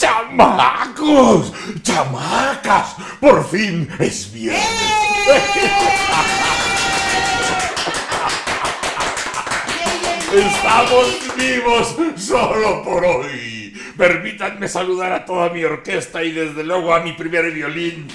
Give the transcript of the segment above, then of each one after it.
¡Chamacos! ¡Chamacas! ¡Por fin es viernes! Estamos vivos solo por hoy. Permítanme saludar a toda mi orquesta y desde luego a mi primer violín.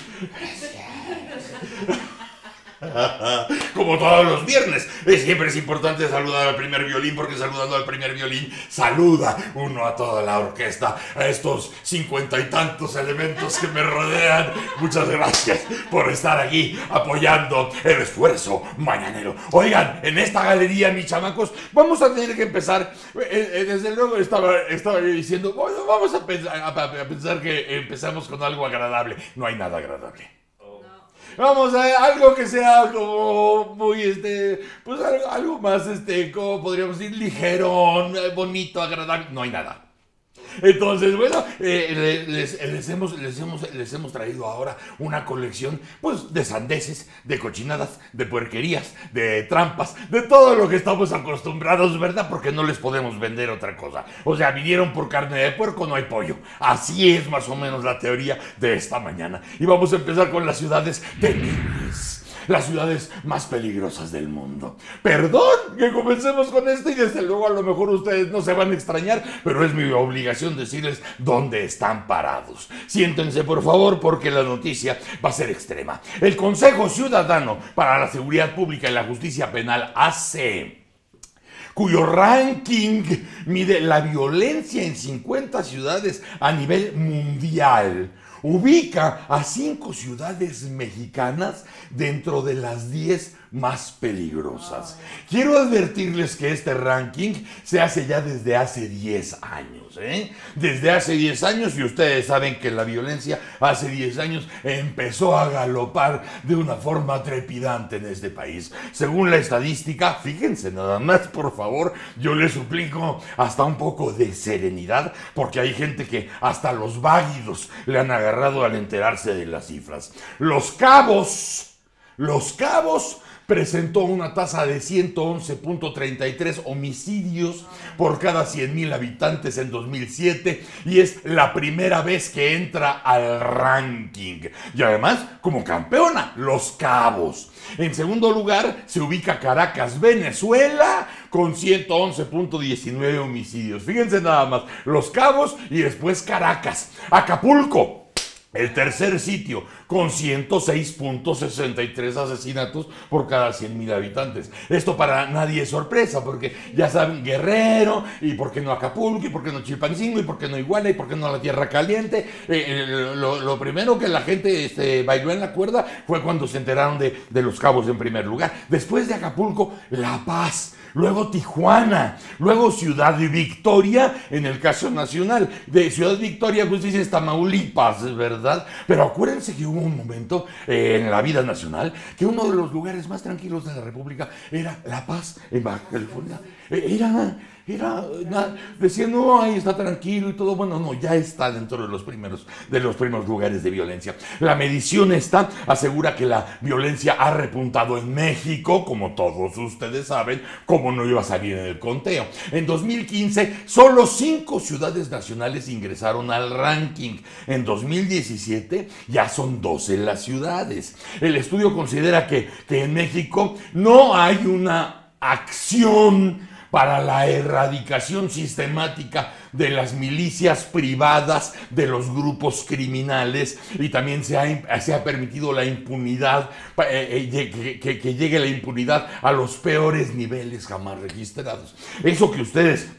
Como todos los viernes, eh, siempre es importante saludar al primer violín porque saludando al primer violín saluda uno a toda la orquesta, a estos cincuenta y tantos elementos que me rodean. Muchas gracias por estar aquí apoyando el esfuerzo mañanero. Oigan, en esta galería, mis chamacos, vamos a tener que empezar. eh, eh, desde luego estaba, estaba yo diciendo, bueno, vamos a pensar, a- a pensar que empezamos con algo agradable. No hay nada agradable. Vamos a algo que sea como muy, este, pues algo, algo más, este, como podríamos decir, ligerón, eh, bonito, agradable. No hay nada. Entonces, bueno, eh, le- les, hemos, les, hemos, les hemos traído ahora una colección, pues, de sandeces, de cochinadas, de puerquerías, de trampas, de todo lo que estamos acostumbrados, ¿verdad? Porque no les podemos vender otra cosa. O sea, vinieron por carne de puerco, no hay pollo. Así es más o menos la teoría de esta mañana. Y vamos a empezar con las ciudades temibles las ciudades más peligrosas del mundo. Perdón que comencemos con esto y desde luego a lo mejor ustedes no se van a extrañar, pero es mi obligación decirles dónde están parados. Siéntense por favor porque la noticia va a ser extrema. El Consejo Ciudadano para la Seguridad Pública y la Justicia Penal hace cuyo ranking mide la violencia en 50 ciudades a nivel mundial. Ubica a cinco ciudades mexicanas dentro de las 10 más peligrosas. Quiero advertirles que este ranking se hace ya desde hace 10 años. ¿Eh? Desde hace 10 años y ustedes saben que la violencia hace 10 años empezó a galopar de una forma trepidante en este país. Según la estadística, fíjense nada más, por favor, yo les suplico hasta un poco de serenidad, porque hay gente que hasta los váguidos le han agarrado al enterarse de las cifras. Los cabos, los cabos presentó una tasa de 111.33 homicidios por cada 100.000 habitantes en 2007 y es la primera vez que entra al ranking. Y además, como campeona, Los Cabos. En segundo lugar, se ubica Caracas, Venezuela, con 111.19 homicidios. Fíjense nada más, Los Cabos y después Caracas. Acapulco, el tercer sitio, con 106.63 asesinatos por cada 100.000 habitantes. Esto para nadie es sorpresa, porque ya saben, Guerrero, y por qué no Acapulco, y por qué no Chilpancingo, y por qué no Iguala, y por qué no la Tierra Caliente. Eh, eh, lo, primero que la gente este, bailó en la cuerda fue cuando se enteraron de los cabos en primer lugar. Después de Acapulco, La Paz luego Tijuana, luego Ciudad Victoria, en el caso nacional. De Ciudad Victoria, pues dices Tamaulipas, ¿verdad? Pero acuérdense que hubo un momento eh, en la vida nacional que uno de los lugares más tranquilos de la República era La Paz, en Baja California. Eh, Era, era, na- no, ahí está tranquilo y todo. Bueno, no, ya está dentro de los primeros, de los primeros lugares de violencia. La medición esta asegura que la violencia ha repuntado en México, como todos ustedes saben, como no iba a salir en el conteo. En 2015, solo cinco ciudades nacionales ingresaron al ranking. En 2017 ya son 12 las ciudades. El estudio considera que, que en México no hay una acción para la erradicación sistemática de las milicias privadas, de los grupos criminales, y también se ha, se ha permitido la impunidad, eh, eh, que llegue la impunidad a los peores niveles jamás registrados. Eso que ustedes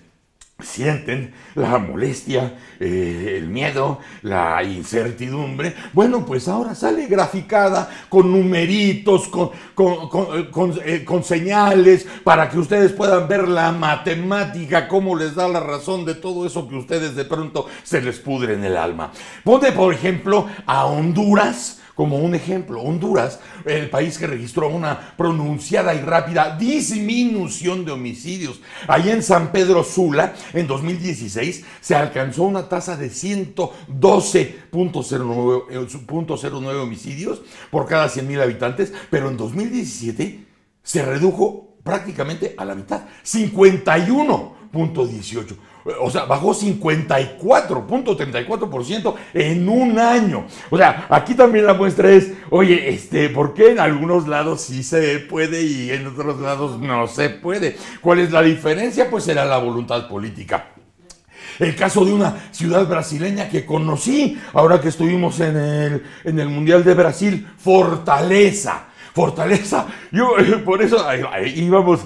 sienten la molestia, eh, el miedo, la incertidumbre. Bueno, pues ahora sale graficada con numeritos, con, con- con- eh, eh, con señales, para que ustedes puedan ver la matemática, cómo les da la razón de todo eso que ustedes de pronto se les pudre en el alma. Ponte, por ejemplo, a Honduras como un ejemplo, Honduras, el país que registró una pronunciada y rápida disminución de homicidios. Allá en San Pedro Sula, en 2016, se alcanzó una tasa de 112.09 eh, punto 09 homicidios por cada 100.000 habitantes, pero en 2017 se redujo prácticamente a la mitad, 51.18. o sea, bajó 54.34% en un año. O sea, aquí también la muestra es, oye, este, ¿por qué en algunos lados sí se puede y en otros lados no se puede? ¿Cuál es la diferencia? Pues será la voluntad política. El caso de una ciudad brasileña que conocí ahora que estuvimos en el, en el Mundial de Brasil, Fortaleza. Fortaleza. Yo, por eso íbamos,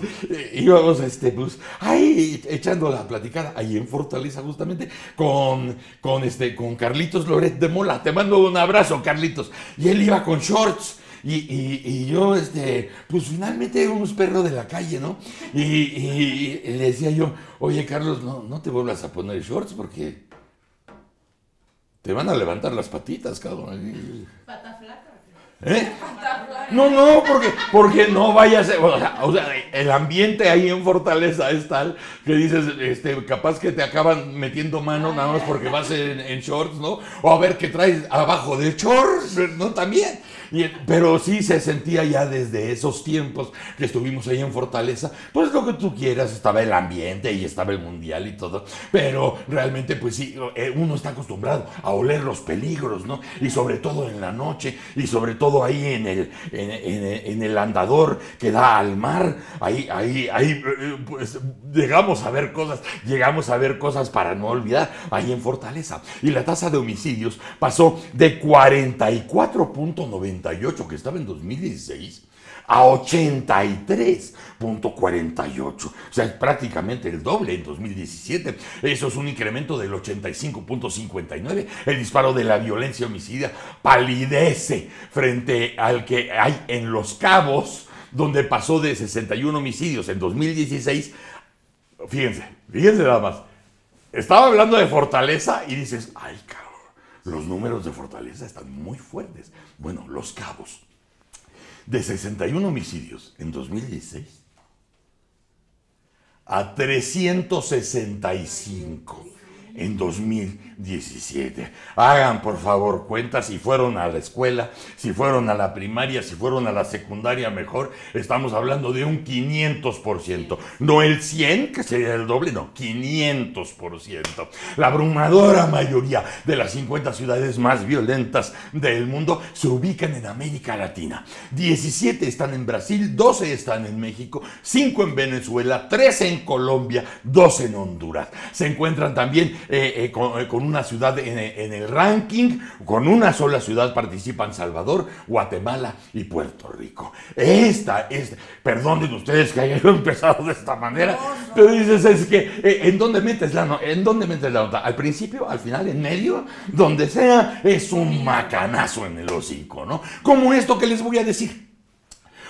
íbamos, este, pues, ahí echando la platicada, ahí en Fortaleza, justamente, con, con, este, con Carlitos Loret de Mola. Te mando un abrazo, Carlitos. Y él iba con shorts. Y, yo, este, pues finalmente unos perros de la calle, ¿no? Y, le decía yo, oye Carlos, no, no te vuelvas a poner shorts porque te van a levantar las patitas, cabrón. Pata flaca. ¿Eh? No, no, porque, porque no vayas, o sea, o sea, el ambiente ahí en Fortaleza es tal que dices, este, capaz que te acaban metiendo mano nada más porque vas en, en shorts, ¿no? O a ver qué traes abajo de shorts, ¿no? También pero sí se sentía ya desde esos tiempos que estuvimos ahí en Fortaleza, pues lo que tú quieras, estaba el ambiente y estaba el mundial y todo, pero realmente pues sí, eh, uno está acostumbrado a oler los peligros, ¿no? Y sobre todo en la noche y sobre todo ahí en el, en, el andador que da al mar, ahí, ahí, ahí, eh, pues llegamos a ver cosas, llegamos a ver cosas para no olvidar, ahí en Fortaleza. Y la tasa de homicidios pasó de 44.90 que estaba en 2016 a 83.48. O sea, es prácticamente el doble en 2017. Eso es un incremento del 85.59. El disparo de la violencia homicida palidece frente al que hay en Los Cabos, donde pasó de 61 homicidios en 2016. Fíjense, fíjense nada más. Estaba hablando de fortaleza y dices, ay, cabrón los números de Fortaleza están muy fuertes. Bueno, Los Cabos, de 61 homicidios en 2016 a 365 en 2017. Hagan por favor cuenta si fueron a la escuela, si fueron a la primaria, si fueron a la secundaria mejor. Estamos hablando de un 500%. No el 100, que sería el doble, no, 500%. La abrumadora mayoría de las 50 ciudades más violentas del mundo se ubican en América Latina. 17 están en Brasil, 12 están en México, 5 en Venezuela, 3 en Colombia, 2 en Honduras. Se encuentran también eh, eh, eh, con, una ciudad en, el ranking, con una sola ciudad participan Salvador, Guatemala y Puerto Rico. Esta es, perdonen ustedes que hayan empezado de esta manera, pero dices, es que, ¿en dónde metes la ¿En dónde metes la nota? ¿Al principio, al final, en medio? Donde sea, es un macanazo en el hocico, ¿no? Como esto que les voy a decir.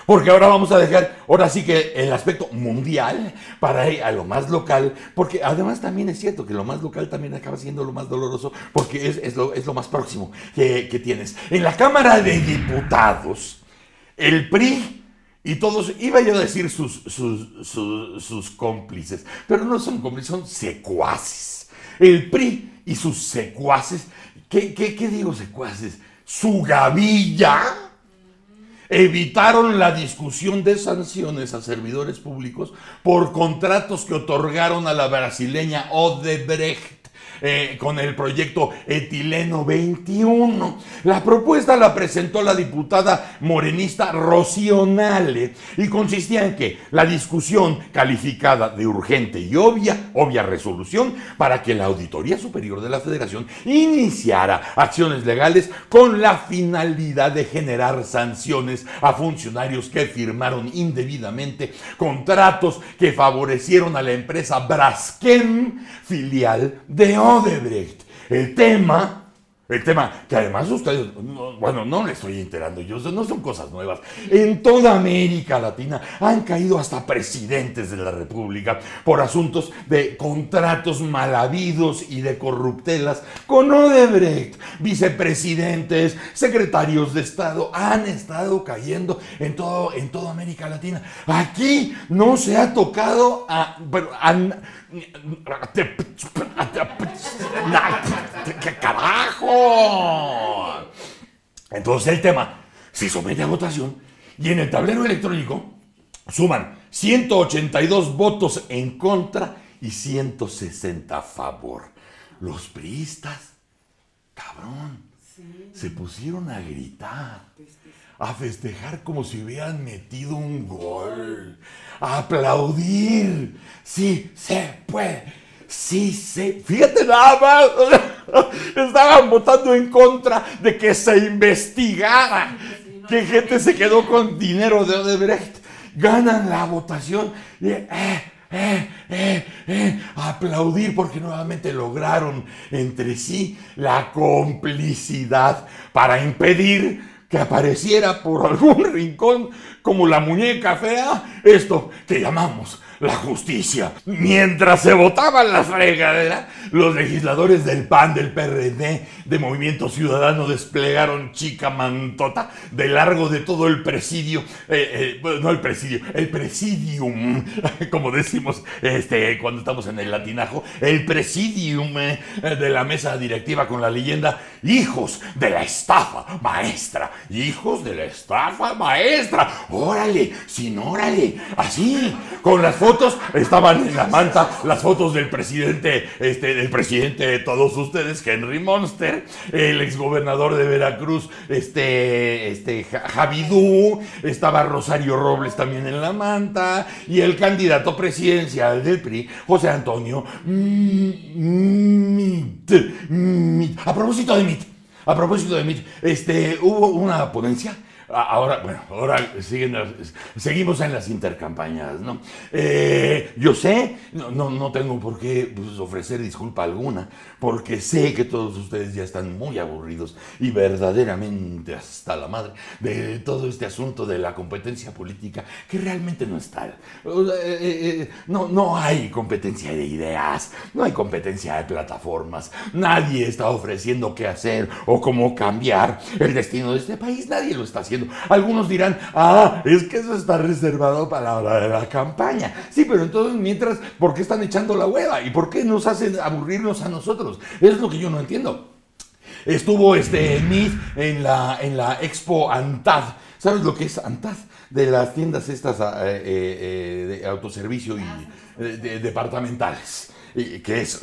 Porque ahora vamos a dejar, ahora sí que el aspecto mundial para ir a lo más local, porque además también es cierto que lo más local también acaba siendo lo más doloroso, porque es, lo, más próximo que, tienes. En la Cámara de Diputados, el PRI y todos, iba yo a decir sus, sus, cómplices, pero no son cómplices, son secuaces. El PRI y sus secuaces, ¿qué, qué, qué digo secuaces? Su gavilla evitaron la discusión de sanciones a servidores públicos por contratos que otorgaron a la brasileña Odebrecht eh, con el proyecto Etileno 21. La propuesta la presentó la diputada morenista Rocío Nale y consistía en que la discusión calificada de urgente y obvia, obvia resolución, para que la Auditoría Superior de la Federación iniciara acciones legales con la finalidad de generar sanciones a funcionarios que firmaron indebidamente contratos que favorecieron a la empresa Braskem, filial de Odebrecht. El tema el tema, que además ustedes, bueno, no le estoy enterando yo, no son cosas nuevas. En toda América Latina han caído hasta presidentes de la República por asuntos de contratos mal habidos y de corruptelas con Odebrecht. Vicepresidentes, secretarios de Estado han estado cayendo en, todo, en toda América Latina. Aquí no se ha tocado a... ¿Qué carajo? Entonces el tema se somete a votación y en el tablero electrónico suman 182 votos en contra y 160 a favor. Los priistas, cabrón, se pusieron a gritar, a festejar como si hubieran metido un gol, a aplaudir. Sí, se puede. Sí, sí. Fíjate nada más. Estaban votando en contra de que se investigara. Que gente se quedó con dinero de Odebrecht. Ganan la votación. Y, eh, eh, eh, aplaudir porque nuevamente lograron entre sí la complicidad para impedir que apareciera por algún rincón como la muñeca fea esto que llamamos la justicia. Mientras se votaban la fregadera, los legisladores del PAN, del PRD, de Movimiento Ciudadano desplegaron chica mantota de largo de todo el presidio, eh, eh, no el presidio, el presidium, como decimos este, cuando estamos en el latinajo, el presidium eh, de la mesa directiva con la leyenda Hijos de la estafa maestra, hijos de la estafa maestra, órale, sin órale, así, con las fotos estaban en la manta las fotos del presidente, este, del presidente de todos ustedes, Henry Monster, el exgobernador de Veracruz, este, este, Javidú, estaba Rosario Robles también en la manta, y el candidato presidencial del PRI, José Antonio. A propósito de Mit, a propósito de Mit, este, hubo una ponencia Ahora, bueno, ahora siguen seguimos en las intercampañas, ¿no? Eh, yo sé, no, no, tengo por qué pues, ofrecer disculpa alguna, porque sé que todos ustedes ya están muy aburridos y verdaderamente hasta la madre de todo este asunto de la competencia política, que realmente no es tal. Eh, eh, no, no hay competencia de ideas, no hay competencia de plataformas, nadie está ofreciendo qué hacer o cómo cambiar el destino de este país, nadie lo está haciendo algunos dirán, ah, es que eso está reservado para la campaña. Sí, pero entonces mientras, ¿por qué están echando la hueva? ¿Y por qué nos hacen aburrirnos a nosotros? Es lo que yo no entiendo. Estuvo este en la, en la Expo Antad. ¿Sabes lo que es Antad? De las tiendas estas ah, eh, eh, eh, de autoservicio y departamentales que es,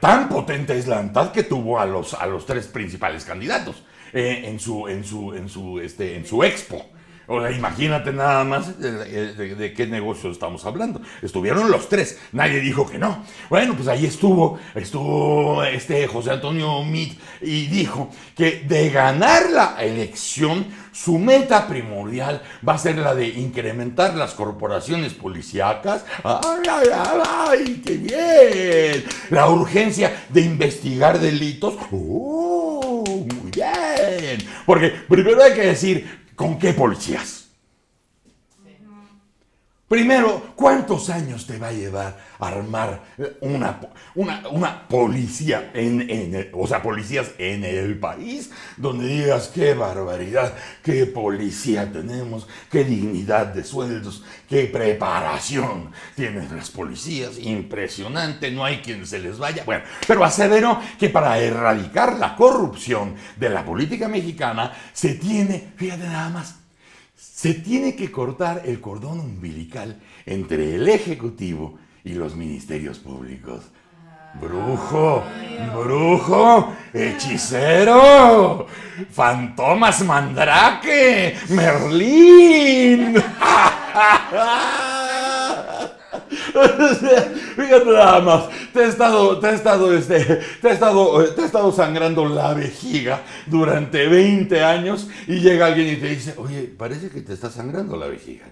tan potente es la ANTAD que tuvo a los, a los tres principales candidatos. Eh, en, su, en, su, en, su, este, en su expo. O sea, imagínate nada más de, qué negocio estamos hablando. Estuvieron los tres, nadie dijo que no. Bueno, pues ahí estuvo, estuvo este José Antonio Mit y dijo que de ganar la elección, su meta primordial va a ser la de incrementar las corporaciones policíacas. ¡Ay, ay, ay! ¡Qué bien! La urgencia de investigar delitos. ¡Oh! Bien. Porque primero hay que decir, ¿Con qué policías? Primero, ¿cuántos años te va a llevar armar una, una, policía, en, o sea, policías en el país, donde digas qué barbaridad, qué policía tenemos, qué dignidad de sueldos, qué preparación tienen las policías, impresionante, no hay quien se les vaya. Bueno, pero aseveró que para erradicar la corrupción de la política mexicana se tiene, fíjate nada más, se tiene que cortar el cordón umbilical entre el Ejecutivo y los ministerios públicos. Brujo, brujo, hechicero, fantomas mandrake, Merlín. Fíjate nada más, te he estado, te he estado, este, te he estado, te he estado sangrando la vejiga durante 20 años y llega alguien y te dice, oye, parece que te está sangrando la vejiga.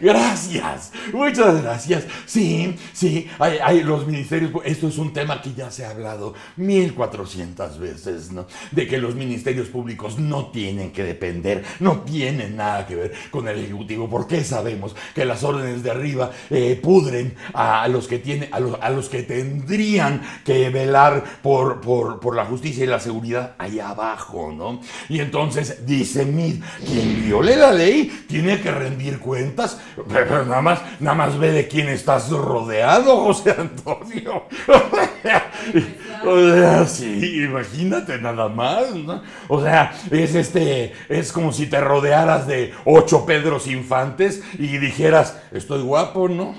Gracias, muchas gracias. Sí, sí, hay, los ministerios, esto es un tema que ya se ha hablado 1400 veces, ¿no? De que los ministerios públicos no tienen que depender, no tienen nada que ver con el Ejecutivo, porque sabemos que las órdenes de arriba eh, pudren a los que tienen, a los, a los, que tendrían que velar por, por, por la justicia y la seguridad allá abajo, ¿no? Y entonces dice Mid, quien viole la ley tiene que rendir cuentas pero nada más, nada más ve de quién estás rodeado, José Antonio. O sea, sí, imagínate nada más, ¿no? O sea, es este, es como si te rodearas de ocho Pedros Infantes y dijeras, estoy guapo, ¿no?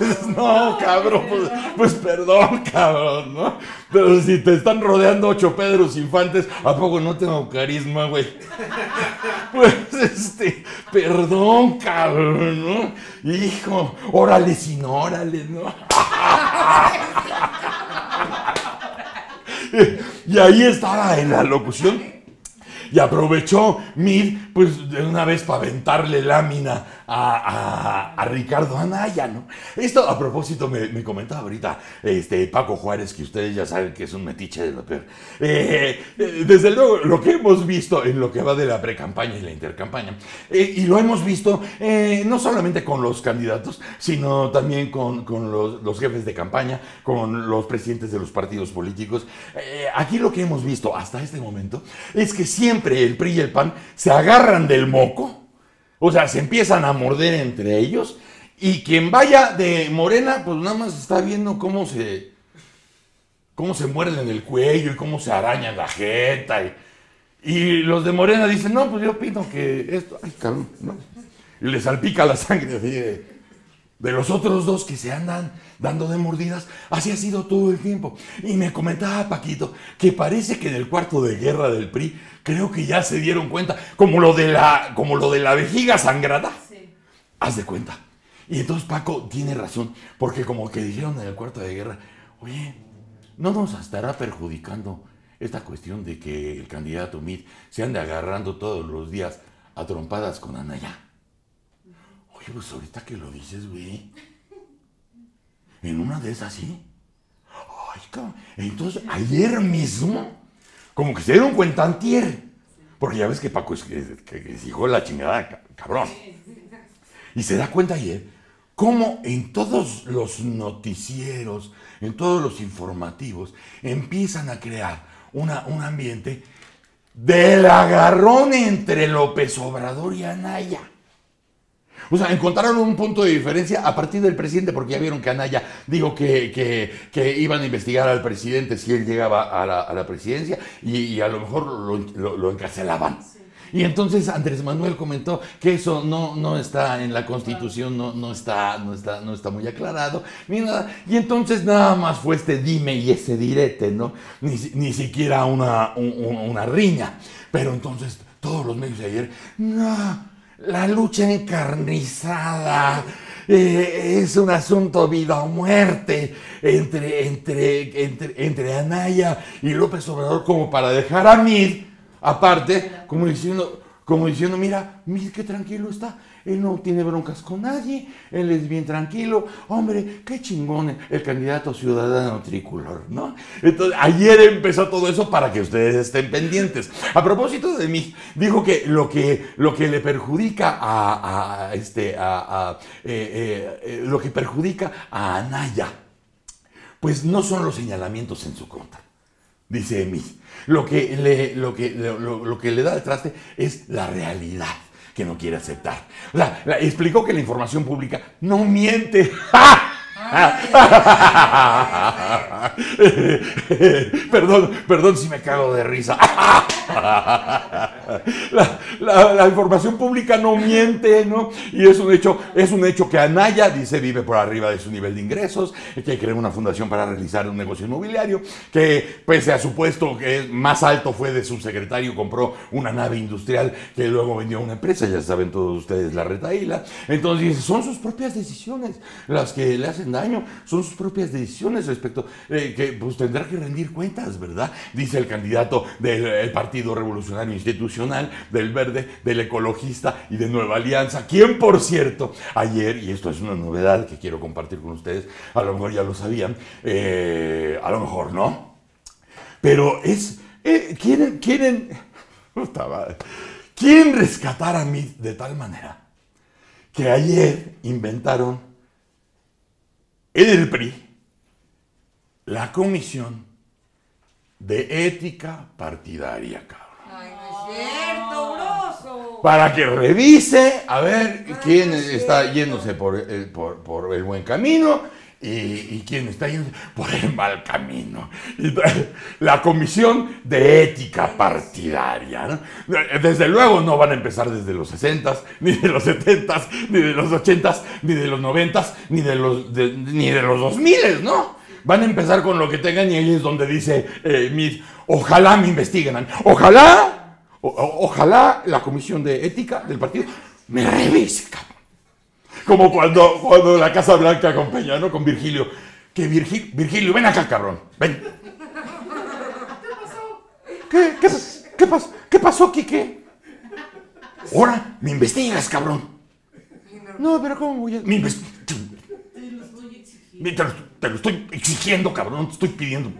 no, cabrón, pues, pues, perdón, cabrón, ¿no? Pero si te están rodeando ocho Pedros Infantes, ¿a poco no tengo carisma, güey? Pues, este, perdón, cabrón, ¿no? Hijo, órale, sin órale, ¿no? y ahí estaba en la locución y aprovechó Mid, pues de una vez para aventarle lámina a, Ricardo Anaya, ¿no? Esto a propósito me, comentaba ahorita este, Paco Juárez, que ustedes ya saben que es un metiche de lo peor. Eh, eh, desde luego, lo que hemos visto en lo que va de la pre-campaña y la intercampaña, eh, y lo hemos visto no solamente con los candidatos, sino también con, los, los, jefes de campaña, con los presidentes de los partidos políticos. aquí lo que hemos visto hasta este momento es que siempre el PRI y el PAN se agarran del moco o sea, se empiezan a morder entre ellos y quien vaya de morena, pues nada más está viendo cómo se, cómo se muerden el cuello y cómo se arañan la jeta. Y, los de morena dicen, no, pues yo opino que esto, ay, cabrón, ¿no? Y le salpica la sangre de, de los otros dos que se andan dando de mordidas, así ha sido todo el tiempo. Y me comentaba Paquito que parece que en el cuarto de guerra del PRI creo que ya se dieron cuenta, como lo de la, como lo de la vejiga sangrada. Haz de cuenta. Y entonces Paco tiene razón, porque como que dijeron en el cuarto de guerra, oye, no nos estará perjudicando esta cuestión de que el candidato Mit se ande agarrando todos los días a trompadas con Anaya. Oye, pues ahorita que lo dices, güey, en una de esas sí. Ay, cabrón. Entonces, ayer mismo como que se dieron cuenta antier. Porque ya ves que Paco es, que, hijo de la chingada, cabrón. Y se da cuenta ayer cómo en todos los noticieros, en todos los informativos, empiezan a crear una, un ambiente del agarrón entre López Obrador y Anaya. O sea, encontraron un punto de diferencia a partir del presidente, porque ya vieron que Anaya dijo que, que, iban a investigar al presidente si él llegaba a la, presidencia y, a lo mejor lo, encarcelaban. Y entonces Andrés Manuel comentó que eso no, no está en la constitución, no, no, está, no, está, no está muy aclarado, ni nada. Y entonces nada más fue este dime y ese direte, ¿no? Ni, ni siquiera una, una riña. Pero entonces todos los medios de ayer, no, la lucha encarnizada. Eh, es un asunto vida o muerte entre, entre, entre, Anaya y López Obrador como para dejar a Mir aparte, como diciendo, como diciendo, mira, mira qué tranquilo está. Él no tiene broncas con nadie, él es bien tranquilo. Hombre, qué chingón el candidato ciudadano tricolor, ¿no? Entonces, ayer empezó todo eso para que ustedes estén pendientes. A propósito de mí, dijo que lo que, lo que le perjudica a, este, a, eh, eh, eh, lo que perjudica a Anaya, pues no son los señalamientos en su contra, dice Emi. Lo que le, lo que, que le da el traste es la realidad que no quiere aceptar. O sea, explicó que la información pública no miente. perdón, perdón si me cago de risa. la, información pública no miente, ¿no? Y es un hecho, es un hecho que Anaya dice vive por arriba de su nivel de ingresos, que creó una fundación para realizar un negocio inmobiliario, que pese a su puesto que más alto fue de subsecretario, compró una nave industrial que luego vendió a una empresa, ya saben todos ustedes la retaíla. Entonces son sus propias decisiones las que le hacen daño, son sus propias decisiones respecto eh, que pues tendrá que rendir cuentas, ¿verdad? Dice el candidato del Partido Revolucionario Institucional, del Verde, del Ecologista y de Nueva Alianza, quien por cierto, ayer, y esto es una novedad que quiero compartir con ustedes, a lo mejor ya lo sabían, eh, a lo mejor no, pero es, eh, quieren, quieren rescatar a mí de tal manera que ayer inventaron en el PRI la comisión de ética partidaria, cabrón. Ay, no es cierto, broso. Para que revise a ver quién está yéndose por el, por, el buen camino ¿Y, quién está yendo por el mal camino? la comisión de ética partidaria. Desde luego no van a empezar desde los 60, ni de los 70, ni de los 80, ni de los 90, ni de los, ni de los 2000, ¿no? Van a empezar con lo que tengan y ahí es donde dice eh, ojalá me investiguen, ojalá, ojalá la comisión de ética del partido me revise. Como cuando, cuando la Casa Blanca acompaña, ¿no? Con Virgilio. Que Virgilio, Virgilio, ven acá, cabrón. Ven. ¿Qué pasó? ¿Qué, qué, qué, pasó? ¿Qué pasó, Quique? Ahora, me investigas, cabrón. No, pero ¿cómo voy a...? Me investigas. Te lo estoy exigiendo. Te lo, estoy exigiendo, cabrón. Te estoy pidiendo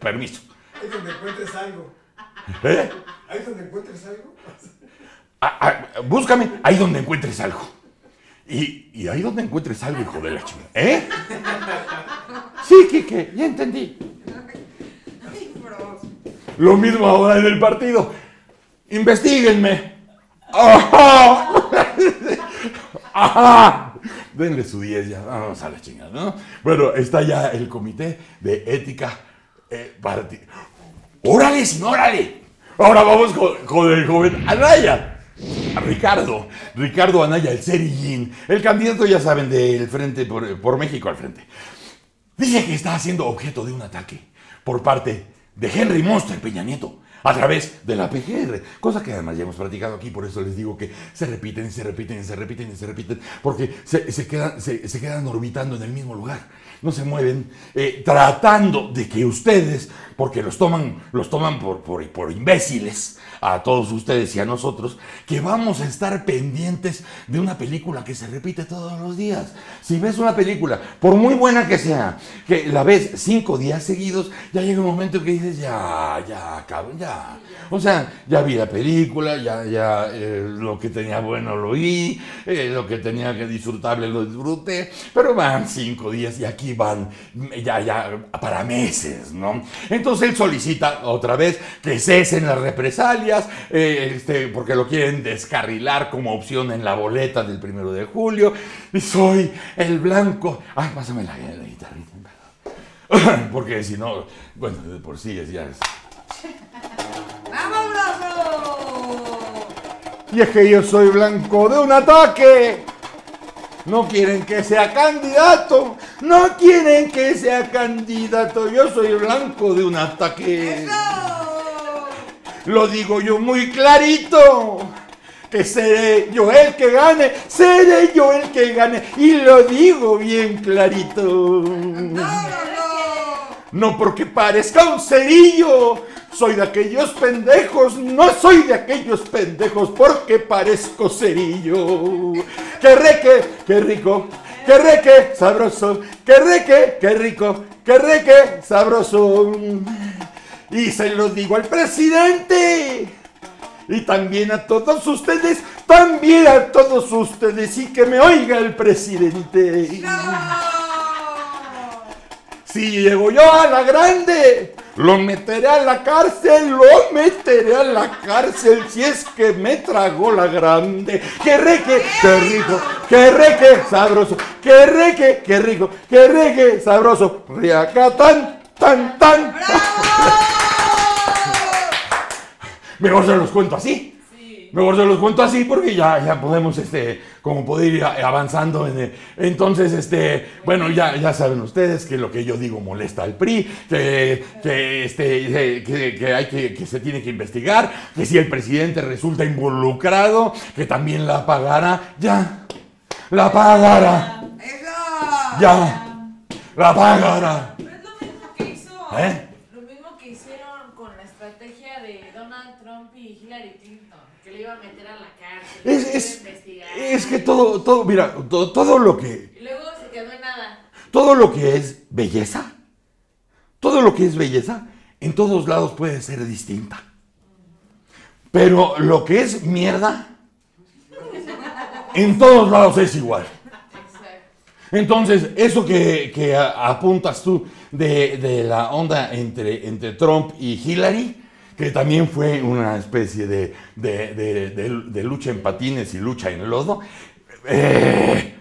permiso. Ahí donde encuentres algo. ¿Eh? Ahí donde encuentres algo. Ah, ah, búscame ahí donde encuentres algo. Y, y ahí donde encuentres algo, hijo de la chingada. ¿Eh? Sí, Kike, ya entendí. Lo mismo ahora en el partido. Investíguenme. ¡Ajá! ¡Ajá! Denle su 10 ya, vamos a la chingada, ¿no? Bueno, está ya el comité de ética eh, ¡Órale, órale! Ahora vamos con, con el joven Anaya. Ricardo, Ricardo Anaya, el Serillín, el candidato, ya saben, del Frente por, México al Frente. Dice que está siendo objeto de un ataque por parte de Henry Monster Peña Nieto a través de la PGR, cosa que además ya hemos platicado aquí, por eso les digo que se repiten, se repiten, se repiten se repiten, porque se, quedan, se, quedan orbitando en el mismo lugar, no se mueven, eh, tratando de que ustedes, porque los toman, los toman por, por, por imbéciles, a todos ustedes y a nosotros que vamos a estar pendientes de una película que se repite todos los días. Si ves una película, por muy buena que sea, que la ves cinco días seguidos, ya llega un momento que dices, ya, ya, cabrón, ya. O sea, ya vi la película, ya, ya eh, lo que tenía bueno lo vi, eh, lo que tenía que disfrutable lo disfruté, pero van cinco días y aquí van ya, ya para meses, ¿no? Entonces él solicita otra vez que cesen las represalias eh, este, porque lo quieren descarrilar como opción en la boleta del primero de julio. Y soy el blanco. Ay, pásame la, guitarrita. Porque si no, bueno, por sí es ya. ¡Vamos, Y es que yo soy blanco de un ataque. No quieren que sea candidato. No quieren que sea candidato. Yo soy blanco de un ataque. Lo digo yo muy clarito. Que seré yo el que gane, seré yo el que gane. Y lo digo bien clarito. No porque parezca un cerillo. Soy de aquellos pendejos, no soy de aquellos pendejos porque parezco cerillo. Que reque, qué rico, que reque, sabroso, que reque, qué rico, que reque, sabroso. Y se lo digo al presidente. Y también a todos ustedes, también a todos ustedes y que me oiga el presidente. Si llego yo a la grande, lo meteré a la cárcel, lo meteré a la cárcel si es que me tragó la grande. Que reque, qué rico, que reque, sabroso, que reque, qué rico, que reque, sabroso. Riacatán, tan, tan. Mejor se los cuento así. Mejor se los cuento así porque ya, ya podemos, este, como poder ir avanzando. En entonces, este, bueno, ya, ya saben ustedes que lo que yo digo molesta al PRI, que, que, este, que, hay que, que se tiene que investigar, que si el presidente resulta involucrado, que también la pagará. Ya, la pagará. Ya, la pagará. Es lo mismo que hizo. ¿Eh? Es, es, que todo, todo, mira, todo, lo que... Y luego se quedó en nada. Todo lo que es belleza, todo lo que es belleza, en todos lados puede ser distinta. Pero lo que es mierda, en todos lados es igual. Entonces, eso que, apuntas tú de, de, la onda entre, entre Trump y Hillary, que también fue una especie de, lucha en patines y lucha en lodo. Eh,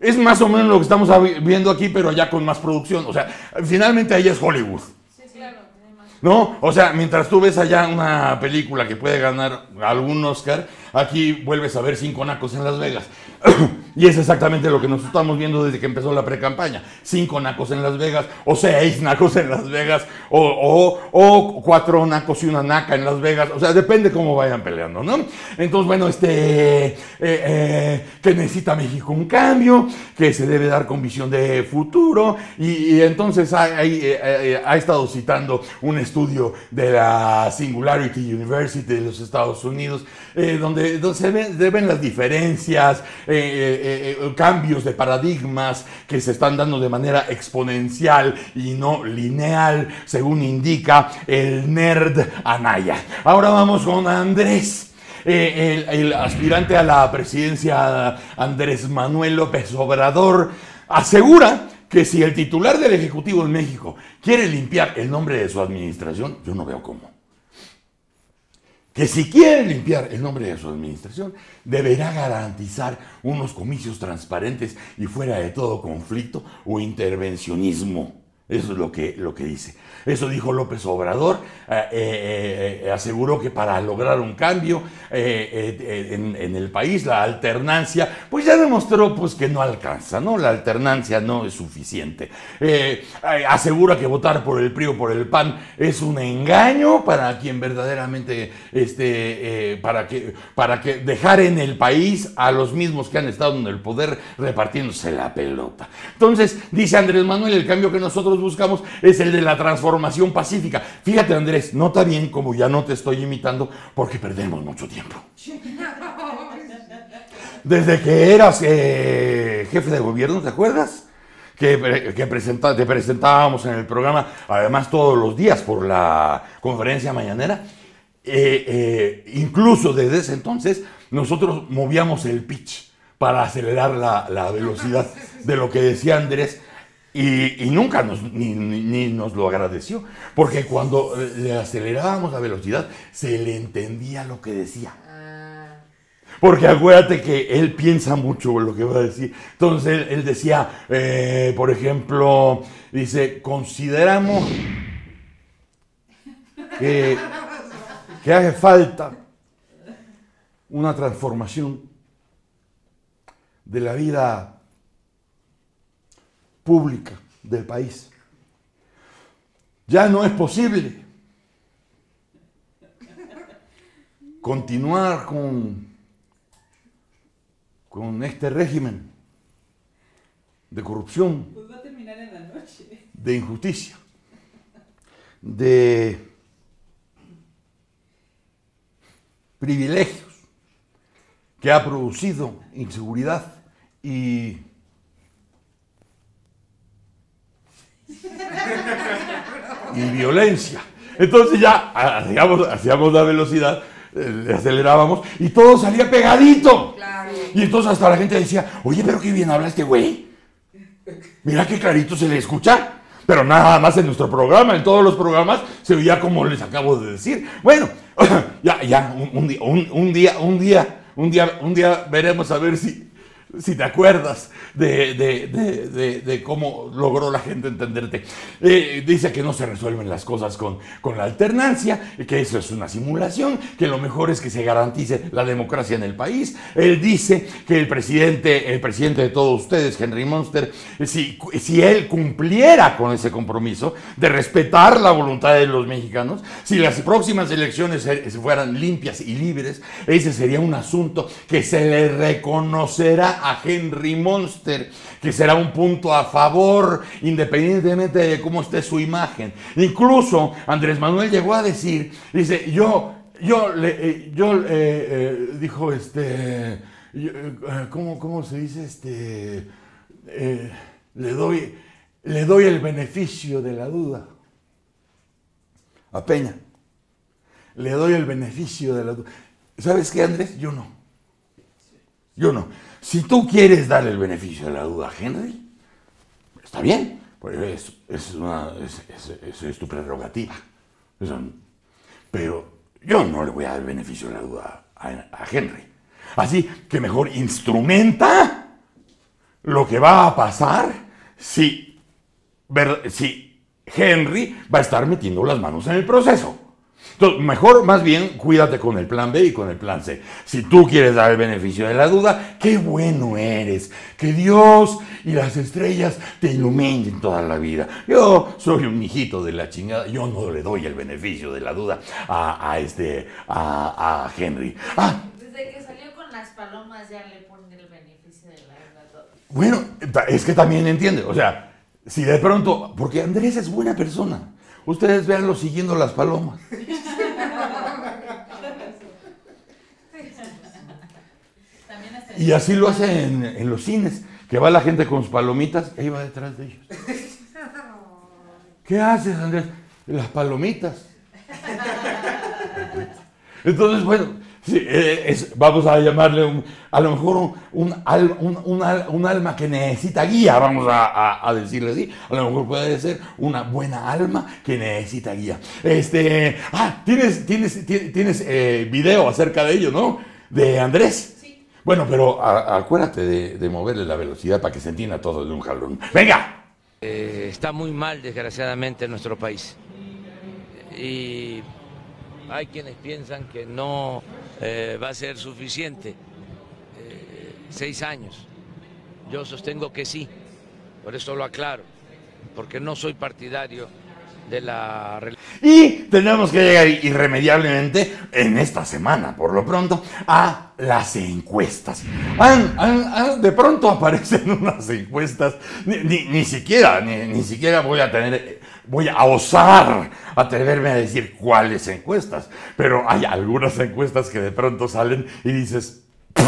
Es más o menos lo que estamos viendo aquí, pero ya con más producción. O sea, finalmente ahí es Hollywood. Sí, claro. tiene más. ¿No? O sea, mientras tú ves allá una película que puede ganar algún Oscar, aquí vuelves a ver cinco nacos en Las Vegas. y es exactamente lo que nos estamos viendo desde que empezó la pre-campaña. Cinco nacos en Las Vegas, o seis nacos en Las Vegas, o, o- cuatro nacos y una naca en Las Vegas. O sea, depende cómo vayan peleando, ¿no? Entonces, bueno, este, eh, eh, que necesita México un cambio, que se debe dar con visión de futuro, y, entonces ha, eh, ha estado citando un estudio de la Singularity University de los Estados Unidos, donde, donde se, ven, se ven las diferencias, eh, eh, eh, cambios de paradigmas que se están dando de manera exponencial y no lineal, según indica el nerd Anaya. Ahora vamos con Andrés. El aspirante a la presidencia Andrés Manuel López Obrador asegura que si el titular del Ejecutivo en México quiere limpiar el nombre de su administración, yo no veo cómo. Que si quiere limpiar el nombre de su administración, deberá garantizar unos comicios transparentes y fuera de todo conflicto o intervencionismo. Eso es lo que, lo que dice. Eso dijo López Obrador. eh, eh, eh, aseguró que para lograr un cambio en, el país, la alternancia, pues ya demostró pues, que no alcanza, ¿no? La alternancia no es suficiente. Asegura que votar por el PRI o por el PAN es un engaño para quien verdaderamente, este, para, que, para que dejar en el país a los mismos que han estado en el poder repartiéndose la pelota. Entonces, dice Andrés Manuel, el cambio que nosotros buscamos es el de la transformación pacífica. Fíjate, Andrés, nota bien como ya no te estoy imitando porque perdemos mucho tiempo. Desde que eras eh, jefe de gobierno, ¿te acuerdas? Que, que presenta- te presentábamos en el programa, además todos los días por la conferencia mañanera. Eh, eh, incluso desde ese entonces, nosotros movíamos el pitch para acelerar la, la velocidad de lo que decía Andrés. Y, y nunca nos, ni, ni- ni nos lo agradeció, porque cuando eh, le acelerábamos la velocidad, se le entendía lo que decía. Porque acuérdate que él piensa mucho lo que va a decir. Entonces él, él decía, eh, por ejemplo, dice, consideramos que, que hace falta una transformación de la vida pública del país. Ya no es posible continuar con con este régimen de corrupción, Pues va a terminar en la noche. de injusticia, de privilegios que ha producido inseguridad y y violencia. Entonces ya hacíamos, hacíamos la velocidad, eh, le acelerábamos y todo salía pegadito. Claro. Y entonces hasta la gente decía, oye, pero qué bien habla este güey. Mira qué clarito se le escucha. Pero nada más en nuestro programa, en todos los programas, se oía como les acabo de decir. Bueno, ya, ya, un, un día, un, un día, un día, un día, un día veremos a ver si, si te acuerdas de, de- de- de- cómo logró la gente entenderte. Eh, dice que no se resuelven las cosas con, con la alternancia, que eso es una simulación, que lo mejor es que se garantice la democracia en el país. Él dice que el presidente, el presidente de todos ustedes, Henry Monster, si, si él cumpliera con ese compromiso de respetar la voluntad de los mexicanos, si las próximas elecciones fueran limpias y libres, ese sería un asunto que se le reconocerá a Henry Monster, que será un punto a favor, independientemente de cómo esté su imagen. Incluso Andrés Manuel llegó a decir, dice, yo, yo, le, eh, yo, eh, eh, dijo, este, eh, ¿cómo, ¿cómo se dice? Este, le doy, le doy el beneficio de la duda a Peña. Le doy el beneficio de la duda. ¿Sabes qué, Andrés? Yo no. Yo no. Si tú quieres dar el beneficio de la duda a Henry, está bien. Pues es, es, tu prerrogativa. Pero yo no le voy a dar el beneficio de la duda a, Henry. Así que mejor instrumenta lo que va a pasar si Henry va a estar metiendo las manos en el proceso. Entonces, mejor más bien cuídate con el plan B y con el plan C. Si tú quieres dar el beneficio de la duda, qué bueno eres. Que Dios y las estrellas te iluminen toda la vida. Yo soy un hijito de la chingada. Yo no le doy el beneficio de la duda a, a este, a, a Henry. Ah, Desde que salió con las palomas ya le ponen el beneficio de la duda a todo. Bueno, es que también entiende, o sea, si de pronto, porque Andrés es buena persona, ustedes véanlo siguiendo las palomas. Y así lo hace en, en los cines, que va la gente con sus palomitas y ahí va detrás de ellos. ¿Qué haces, Andrés? Las palomitas. Entonces, bueno, sí, eh, es- vamos a llamarle un- a lo mejor un, un al- un- un al- un alma que necesita guía, vamos a, a- a decirle así. A lo mejor puede ser una buena alma que necesita guía. Este, ah, tienes, tienes, ti- tienes eh, video acerca de ello, ¿no? De Andrés. Sí. Bueno, pero a- acuérdate de, de moverle la velocidad para que se entienda todo de un jalón. ¡Venga! Eh, está muy mal, desgraciadamente, en nuestro país. Y hay quienes piensan que no eh, va a ser suficiente eh, seis años. Yo sostengo que sí, por eso lo aclaro, porque no soy partidario de la Y tenemos que llegar irremediablemente en esta semana, por lo pronto, a las encuestas. De pronto aparecen unas encuestas, ni, ni- ni siquiera, ni, ni siquiera voy a tener, voy a osar atreverme a decir cuáles encuestas, pero hay algunas encuestas que de pronto salen y dices,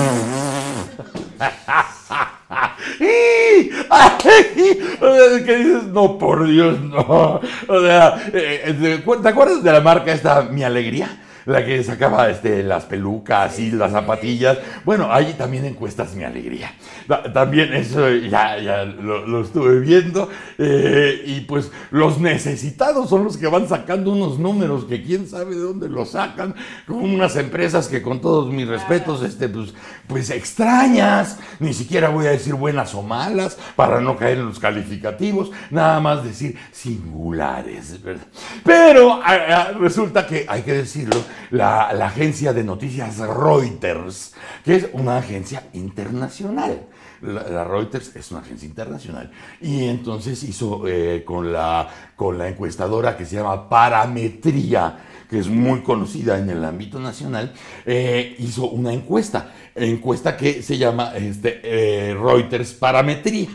que dices, no, por Dios, no. O sea, eh, ¿te te acuerdas de la marca esta Mi Alegría? La que sacaba este, las pelucas y las zapatillas. Bueno, hay también encuestas Mi Alegría. Ta- También eso ya, ya lo, lo estuve viendo. eh, y pues los necesitados son los que van sacando unos números que quién sabe de dónde los sacan. Con unas empresas que con todos mis respetos, este, pues, pues extrañas. Ni siquiera voy a decir buenas o malas para no caer en los calificativos. Nada más decir singulares. ¿verdad? Pero a- a- resulta que, hay que decirlo, la, agencia de noticias Reuters, que es una agencia internacional. La, la Reuters es una agencia internacional. Y entonces hizo eh, con, la, con la encuestadora que se llama Parametría, que es muy conocida en el ámbito nacional, eh, hizo una encuesta. Encuesta que se llama este, eh, Reuters Parametría.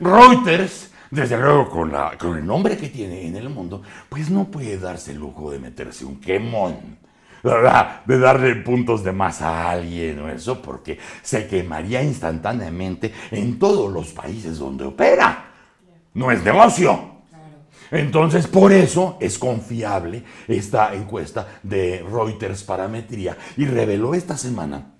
Reuters, desde luego con, la, con el nombre que tiene en el mundo, pues no puede darse el lujo de meterse un quemón. De darle puntos de más a alguien o eso, porque se quemaría instantáneamente en todos los países donde opera. No es negocio. Entonces, por eso es confiable esta encuesta de Reuters Parametría y reveló esta semana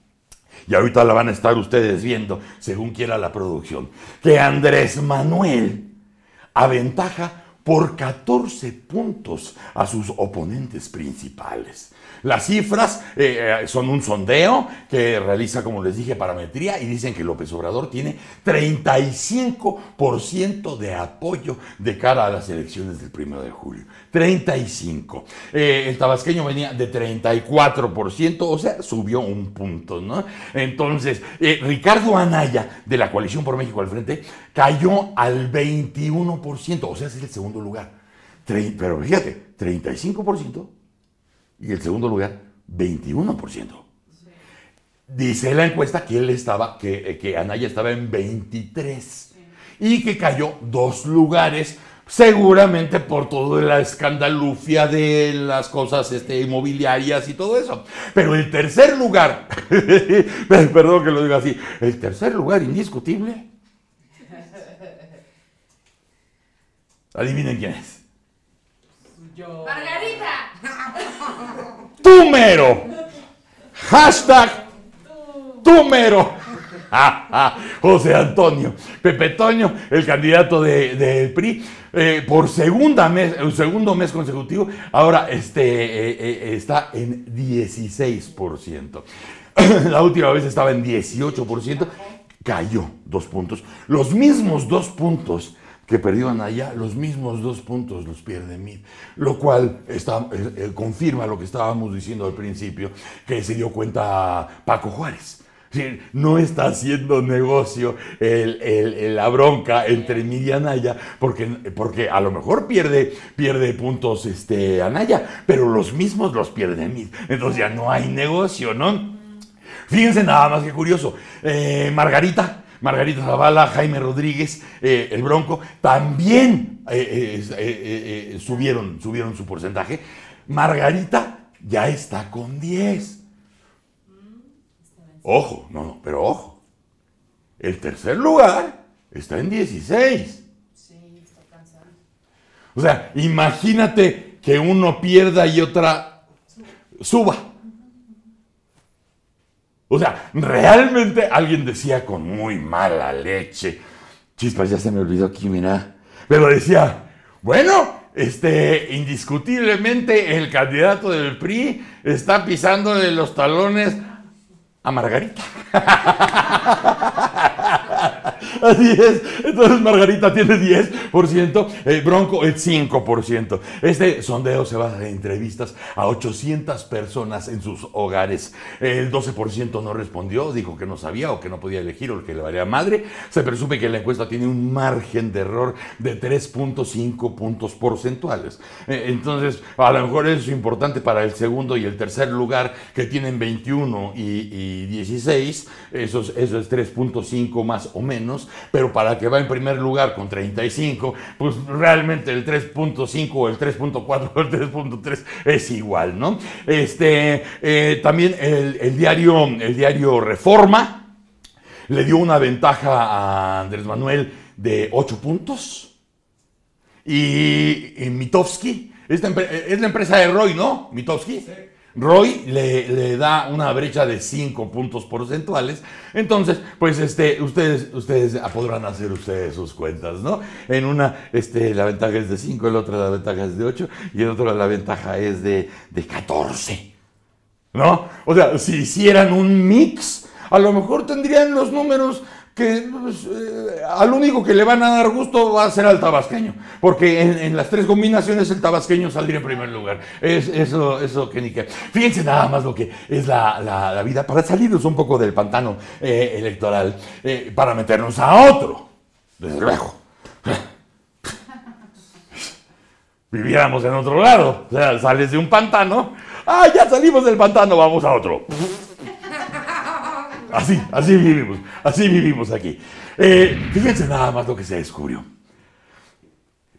y ahorita la van a estar ustedes viendo, según quiera la producción, que Andrés Manuel aventaja por 14 puntos a sus oponentes principales. Las cifras eh, eh, son un sondeo que realiza, como les dije, parametría y dicen que López Obrador tiene 35% de apoyo de cara a las elecciones del 1 de julio. 35. Eh, el tabasqueño venía de 34%, o sea, subió un punto, ¿no? Entonces, eh, Ricardo Anaya, de la Coalición por México al Frente, cayó al 21%, o sea, es el segundo lugar. Pero fíjate, 35% y el segundo lugar, 21%. Dice la encuesta que él estaba, que, eh, que Anaya estaba en 23 y que cayó dos lugares, seguramente por toda la escandalufia de las cosas este, inmobiliarias y todo eso. Pero el tercer lugar, perdón que lo diga así, el tercer lugar indiscutible, adivinen quién es. Yo. Margarita. Túmero. Hashtag Túmero. José Antonio. Pepe Toño, el candidato del de, del PRI, eh, por segunda mes, el segundo mes consecutivo, ahora este, eh, eh, está en 16%. La última vez estaba en 18%. cayó dos puntos. Los mismos dos puntos que perdió Anaya, los mismos dos puntos los pierde Mid, lo cual está, eh, eh, confirma lo que estábamos diciendo al principio, que se dio cuenta Paco Juárez. No está haciendo negocio el- la bronca entre Mid y Anaya, porque, porque a lo mejor pierde, pierde puntos este, Anaya, pero los mismos los pierde Mid. Entonces ya no hay negocio, ¿no? Fíjense nada más que curioso. Eh, Margarita, Margarita Zavala, Jaime Rodríguez, eh, el Bronco, también eh, eh, subieron, subieron su porcentaje. Margarita ya está con 10. Ojo, no, no, pero ojo. El tercer lugar está en 16. Sí, está cansado. O sea, imagínate que uno pierda y otra suba. O sea, realmente alguien decía con muy mala leche. Chispas, ya se me olvidó aquí, mira. Pero decía, bueno, este, indiscutiblemente el candidato del PRI está pisando de los talones a Margarita. Así es. Entonces Margarita tiene 10%, el Bronco el 5%. Este sondeo se basa en entrevistas a 800 personas en sus hogares. El 12% no respondió, dijo que no sabía o que no podía elegir o que le valía madre. Se presume que la encuesta tiene un margen de error de 3.5 puntos porcentuales. Eh, Entonces, a lo mejor es importante para el segundo y el tercer lugar que tienen 21 y, y 16. Eso es, eso es 3.5 más o menos. Pero para que va en primer lugar con 35, pues realmente el 3.5 o el 3.4 o el 3.3 es igual, ¿no? Este, eh, también el, diario, el diario Reforma le dio una ventaja a Andrés Manuel de 8 puntos. Y, y es la empresa de Roy, ¿no? Mitofsky. Roy le, le da una brecha de 5 puntos porcentuales. Entonces, pues este, ustedes, ustedes podrán hacer ustedes sus cuentas, ¿no? En una, este, la ventaja es de 5, en otra la ventaja es de 8 y en otra la ventaja es de, de 14. ¿No? O sea, si hicieran un mix, a lo mejor tendrían los números que pues, eh, al único que le van a dar gusto va a ser al tabasqueño, porque en, las tres combinaciones el tabasqueño saldría en primer lugar. Es, eso, eso que ni que. Fíjense nada más lo que es la, la- la vida, para salirnos un poco del pantano eh, electoral, eh, para meternos a otro, desde luego. Viviéramos en otro lado, o sea, sales de un pantano, ah, ya salimos del pantano, vamos a otro. Así, así vivimos, así vivimos aquí. Eh, fíjense nada más lo que se descubrió.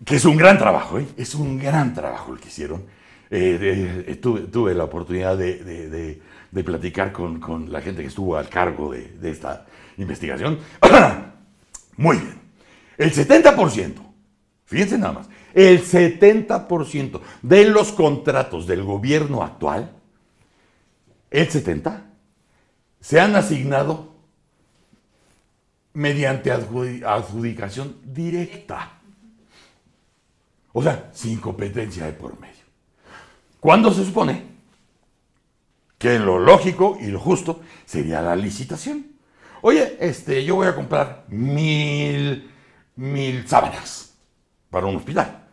Que es un gran trabajo, ¿eh? es un gran trabajo el que hicieron. Eh, eh, tuve, la oportunidad de, platicar con, con la gente que estuvo al cargo de esta investigación. Muy bien. El 70%, fíjense nada más, el 70% de los contratos del gobierno actual, el 70%, se han asignado mediante adjudi- adjudicación directa. O sea, sin competencia de por medio. ¿Cuándo se supone que lo lógico y lo justo sería la licitación? Oye, este, yo voy a comprar mil, mil sábanas para un hospital.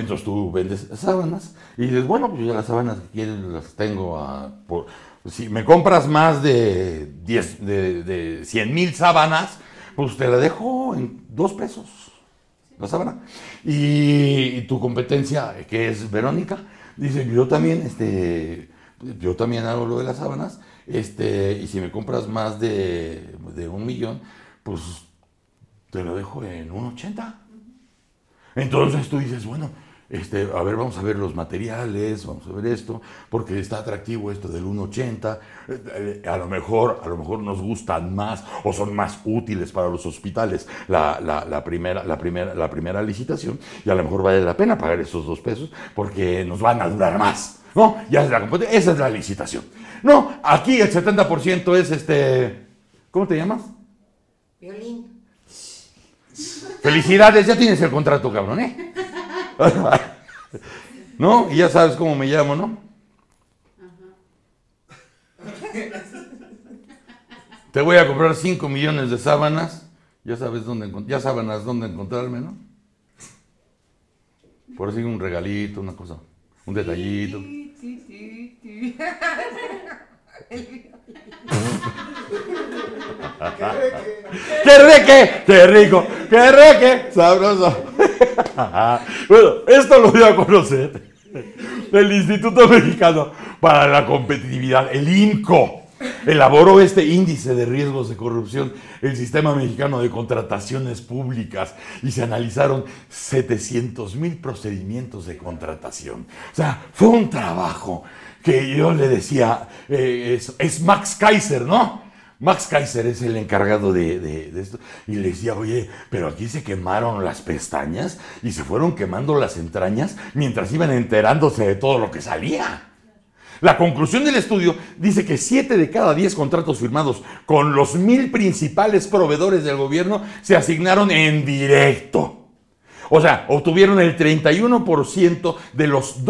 Entonces tú vendes sábanas y dices, bueno, pues ya las sábanas que quieres las tengo a... Por, si me compras más de, 10, de, de 100 mil sábanas, pues te la dejo en dos pesos la sábana. Y, tu competencia, que es Verónica, dice, yo también, este, yo también hago lo de las sábanas, este, y si me compras más de, de un millón, pues te lo dejo en un 80. Entonces tú dices, bueno, este, a ver, vamos a ver los materiales, vamos a ver esto, porque está atractivo esto del 1.80, eh, a lo mejor, a lo mejor nos gustan más o son más útiles para los hospitales la, la- la primera, la, primera, la primera licitación y a lo mejor vale la pena pagar esos dos pesos porque nos van a durar más, ¿no? Ya es la esa es la licitación. No, aquí el 70% es este, ¿cómo te llamas? Violín. Felicidades, ya tienes el contrato, cabrón, ¿eh? ¿No? Y ya sabes cómo me llamo, ¿no? Te voy a comprar 5 millones de sábanas. Ya sabes dónde encon- ya sábanas dónde encontrarme, ¿no? Por así un regalito, una cosa, un detallito. ¡Qué reque! ¡Qué rico! ¡Qué reque! ¡Sabroso! bueno, esto lo dio a conocer el Instituto Mexicano para la Competitividad, el INCO. Elaboró este índice de riesgos de corrupción, el sistema mexicano de contrataciones públicas, y se analizaron 700 mil procedimientos de contratación. O sea, fue un trabajo que yo le decía, eh, es, Max Kaiser, ¿no? Max Kaiser es el encargado de, de- esto. Y le decía, oye, pero aquí se quemaron las pestañas y se fueron quemando las entrañas mientras iban enterándose de todo lo que salía. La conclusión del estudio dice que 7 de cada 10 contratos firmados con los mil principales proveedores del gobierno se asignaron en directo. O sea, obtuvieron el 31% de los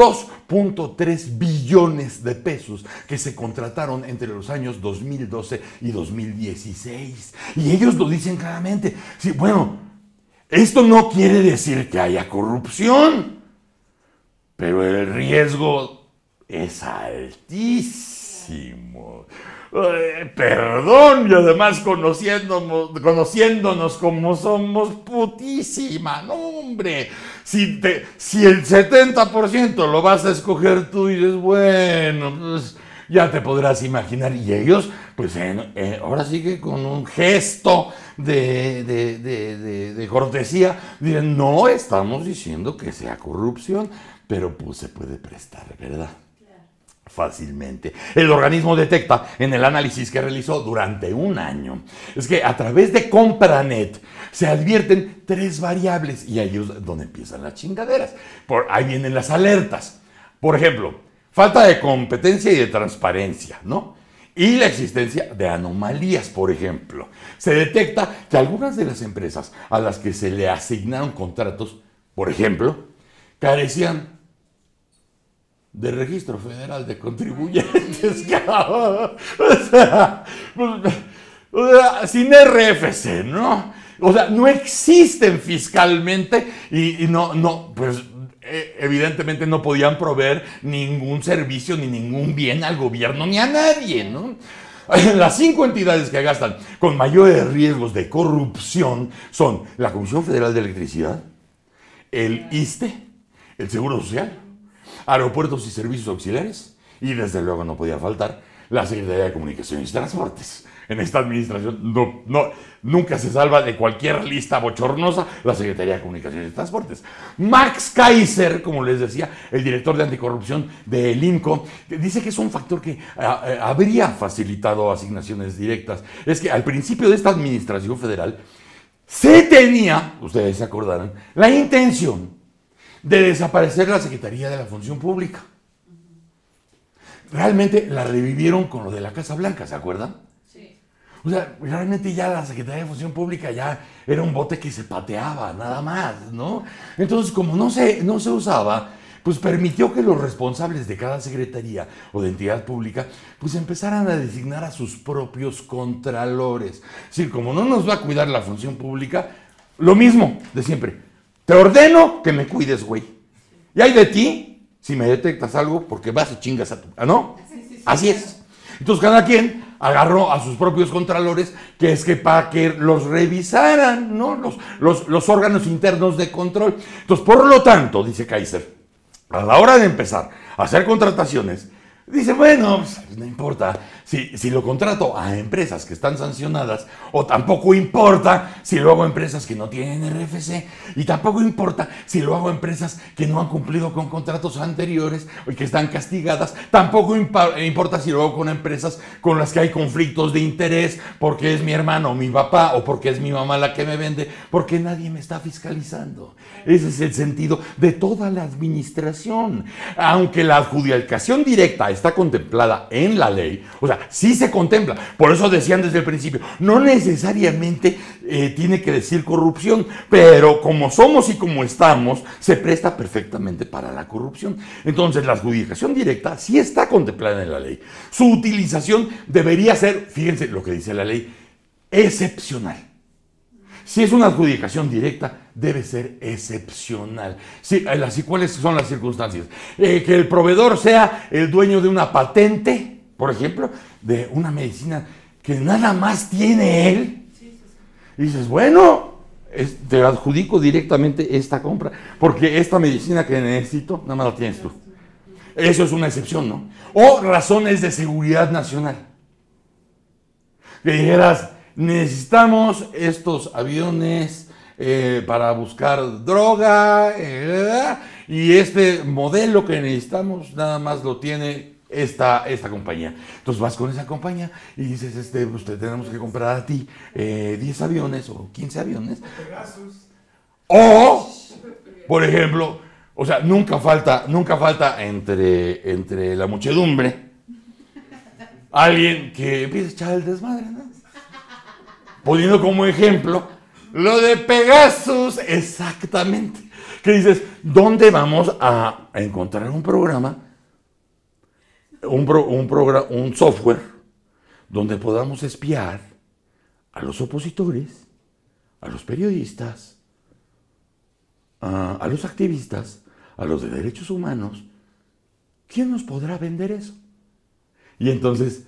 2.3 billones de pesos que se contrataron entre los años 2012 y 2016. Y ellos lo dicen claramente. Sí, bueno, esto no quiere decir que haya corrupción, pero el riesgo es altísimo. Eh, perdón, y además conociéndonos, conociéndonos como somos putísima, no hombre. Si, te, si el 70% lo vas a escoger tú y dices, bueno, pues ya te podrás imaginar. Y ellos, pues en- ahora sí que con un gesto de- de- de- de cortesía, dicen, no estamos diciendo que sea corrupción, pero pues se puede prestar, ¿verdad? Fácilmente. El organismo detecta en el análisis que realizó durante un año es que a través de Compranet se advierten tres variables y ahí es donde empiezan las chingaderas. Por ahí vienen las alertas. Por ejemplo, falta de competencia y de transparencia, ¿no? Y la existencia de anomalías, por ejemplo. Se detecta que algunas de las empresas a las que se le asignaron contratos, por ejemplo, carecían de registro federal de contribuyentes. cabrón. o sea, pues, o sea, sin RFC, ¿no? O sea, no existen fiscalmente y, y no, no, pues eh, evidentemente no podían proveer ningún servicio ni ningún bien al gobierno ni a nadie, ¿no? Las cinco entidades que gastan con mayores riesgos de corrupción son la Comisión Federal de Electricidad, el ISTE, el Seguro Social, aeropuertos y servicios auxiliares, y desde luego no podía faltar la Secretaría de Comunicaciones y Transportes. En esta administración no, nunca se salva de cualquier lista bochornosa la Secretaría de Comunicaciones y Transportes. Max Kaiser, como les decía, el director de anticorrupción del INCO, dice que es un factor que ah, eh, habría facilitado asignaciones directas. Es que al principio de esta administración federal se tenía, ustedes se acordarán, la intención de desaparecer la Secretaría de la Función Pública. Realmente la revivieron con lo de la Casa Blanca, ¿se acuerdan? Sí. O sea, realmente ya la Secretaría de Función Pública ya era un bote que se pateaba, nada más, ¿no? Entonces, como no se, no se usaba, pues permitió que los responsables de cada secretaría o de entidad pública, pues empezaran a designar a sus propios contralores. Es decir, como no nos va a cuidar la función pública, lo mismo de siempre. Te ordeno que me cuides, güey. Y hay de ti, si me detectas algo, porque vas y chingas a tu... ¿Ah, no? Así es. Entonces cada quien agarró a sus propios contralores, que es que para que los revisaran, ¿no? Los, los, los órganos internos de control. Entonces, por lo tanto, dice Kaiser, a la hora de empezar a hacer contrataciones, dice, bueno, pues, no importa si, si lo contrato a empresas que están sancionadas, o tampoco importa si lo hago a empresas que no tienen RFC, y tampoco importa si lo hago a empresas que no han cumplido con contratos anteriores y que están castigadas, tampoco importa si lo hago con empresas con las que hay conflictos de interés, porque es mi hermano o mi papá, o porque es mi mamá la que me vende, porque nadie me está fiscalizando. Ese es el sentido de toda la administración. Aunque la adjudicación directa está contemplada en la ley, o sea, sí se contempla. Por eso decían desde el principio, no necesariamente eh, tiene que decir corrupción, pero como somos y como estamos, se presta perfectamente para la corrupción. Entonces, la adjudicación directa sí está contemplada en la ley. Su utilización debería ser, fíjense lo que dice la ley, excepcional. Si es una adjudicación directa, debe ser excepcional. Sí, eh, las- ¿y ¿Cuáles son las circunstancias? Eh, que el proveedor sea el dueño de una patente, por ejemplo, de una medicina que nada más tiene él. Dices, bueno, te adjudico directamente esta compra, porque esta medicina que necesito, nada más la tienes tú. Eso es una excepción, ¿no? O razones de seguridad nacional. Que dijeras, necesitamos estos aviones eh, para buscar droga, eh, y este modelo que necesitamos nada más lo tiene esta, esta compañía. Entonces vas con esa compañía y dices, este, pues te tenemos que comprar a ti eh, 10 aviones o 15 aviones. O, por ejemplo, o sea, nunca falta, nunca falta entre, entre la muchedumbre alguien que empieza a echar el desmadre, ¿no? Poniendo como ejemplo lo de Pegasus, exactamente. Que dices, ¿dónde vamos a encontrar un programa, un, pro- un, un software donde podamos espiar a los opositores, a los periodistas, a, a los activistas, a los de derechos humanos, ¿quién nos podrá vender eso? Y entonces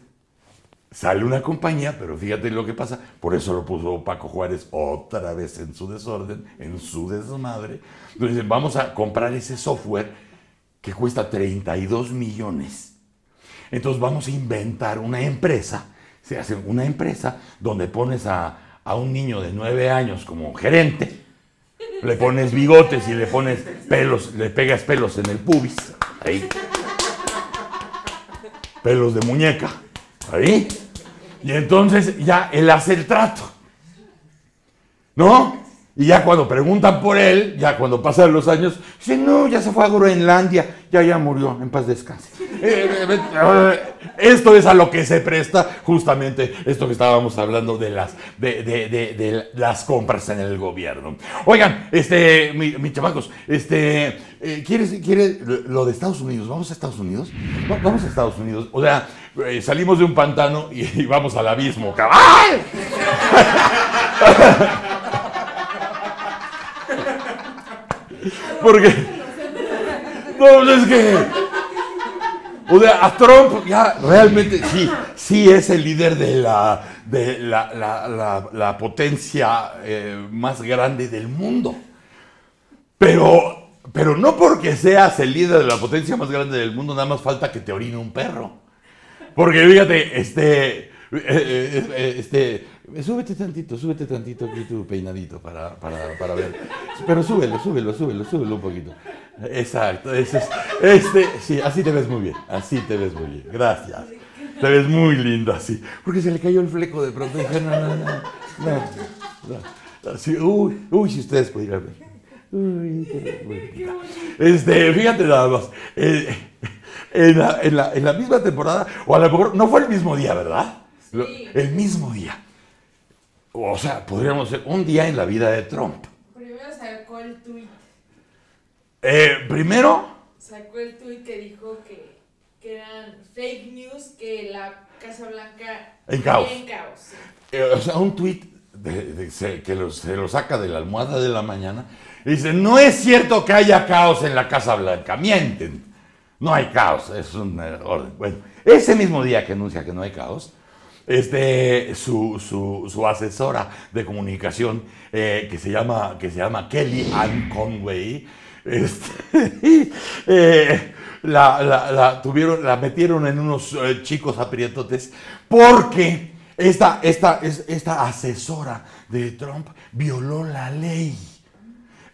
sale una compañía, pero fíjate lo que pasa, por eso lo puso Paco Juárez otra vez en su desorden, en su desmadre. Entonces vamos a comprar ese software que cuesta 32 millones. Entonces vamos a inventar una empresa, se hace una empresa donde pones a, a un niño de 9 años como gerente, le pones bigotes y le pones pelos, le pegas pelos en el pubis, ahí. Pelos de muñeca, ahí. Y entonces ya él hace el trato. ¿No? Y ya cuando preguntan por él, ya cuando pasan los años, dice, no, ya se fue a Groenlandia, ya ya murió, en paz descanse. Eh, eh, eh, esto es a lo que se presta justamente esto que estábamos hablando de las, de, de- de- de las compras en el gobierno. Oigan, este, mi- mis chamacos, este, eh, ¿quieres, ¿quieres lo de Estados Unidos? ¿Vamos a Estados Unidos? Va- Vamos a Estados Unidos. O sea, salimos de un pantano y, y vamos al abismo, cabal. Porque. No, pues es que. O sea, a Trump ya realmente sí, sí es el líder de la, de la, la- la- potencia eh, más grande del mundo. Pero, pero no porque seas el líder de la potencia más grande del mundo, nada más falta que te orine un perro. Porque fíjate, este, eh, eh, este, súbete tantito, súbete tantito aquí tu peinadito para, para, para ver. Pero súbelo, súbelo, súbelo, súbelo un poquito. Exacto, ese es- este, sí, así te ves muy bien, así te ves muy bien, gracias. Te ves muy lindo así, porque se le cayó el fleco de pronto. Dije, no, no, no. Así, uy, uy, si ustedes pudieran ver. Uy, qué. Este, fíjate nada más. eh, en, la, en la- en la misma temporada, o a lo mejor no fue el mismo día, ¿verdad? Lo- El mismo día. O sea, podríamos ser un día en la vida de Trump. Primero sacó el tweet, Eh, primero, sacó el tweet que dijo que, que eran fake news, que la Casa Blanca En caos. en caos. eh, o sea, un tuit de- de- se- que lo- se lo saca de la almohada de la mañana y dice, no es cierto que haya caos en la Casa Blanca, mienten. No hay caos, es un eh, orden. Bueno, ese mismo día que anuncia que no hay caos, este, su, su- su asesora de comunicación, eh, que, se llama, que se llama Kelly Ann Conway, este, eh, la, la- tuvieron, metieron en unos eh, chicos aprietotes porque esta, esta, es- esta asesora de Trump violó la ley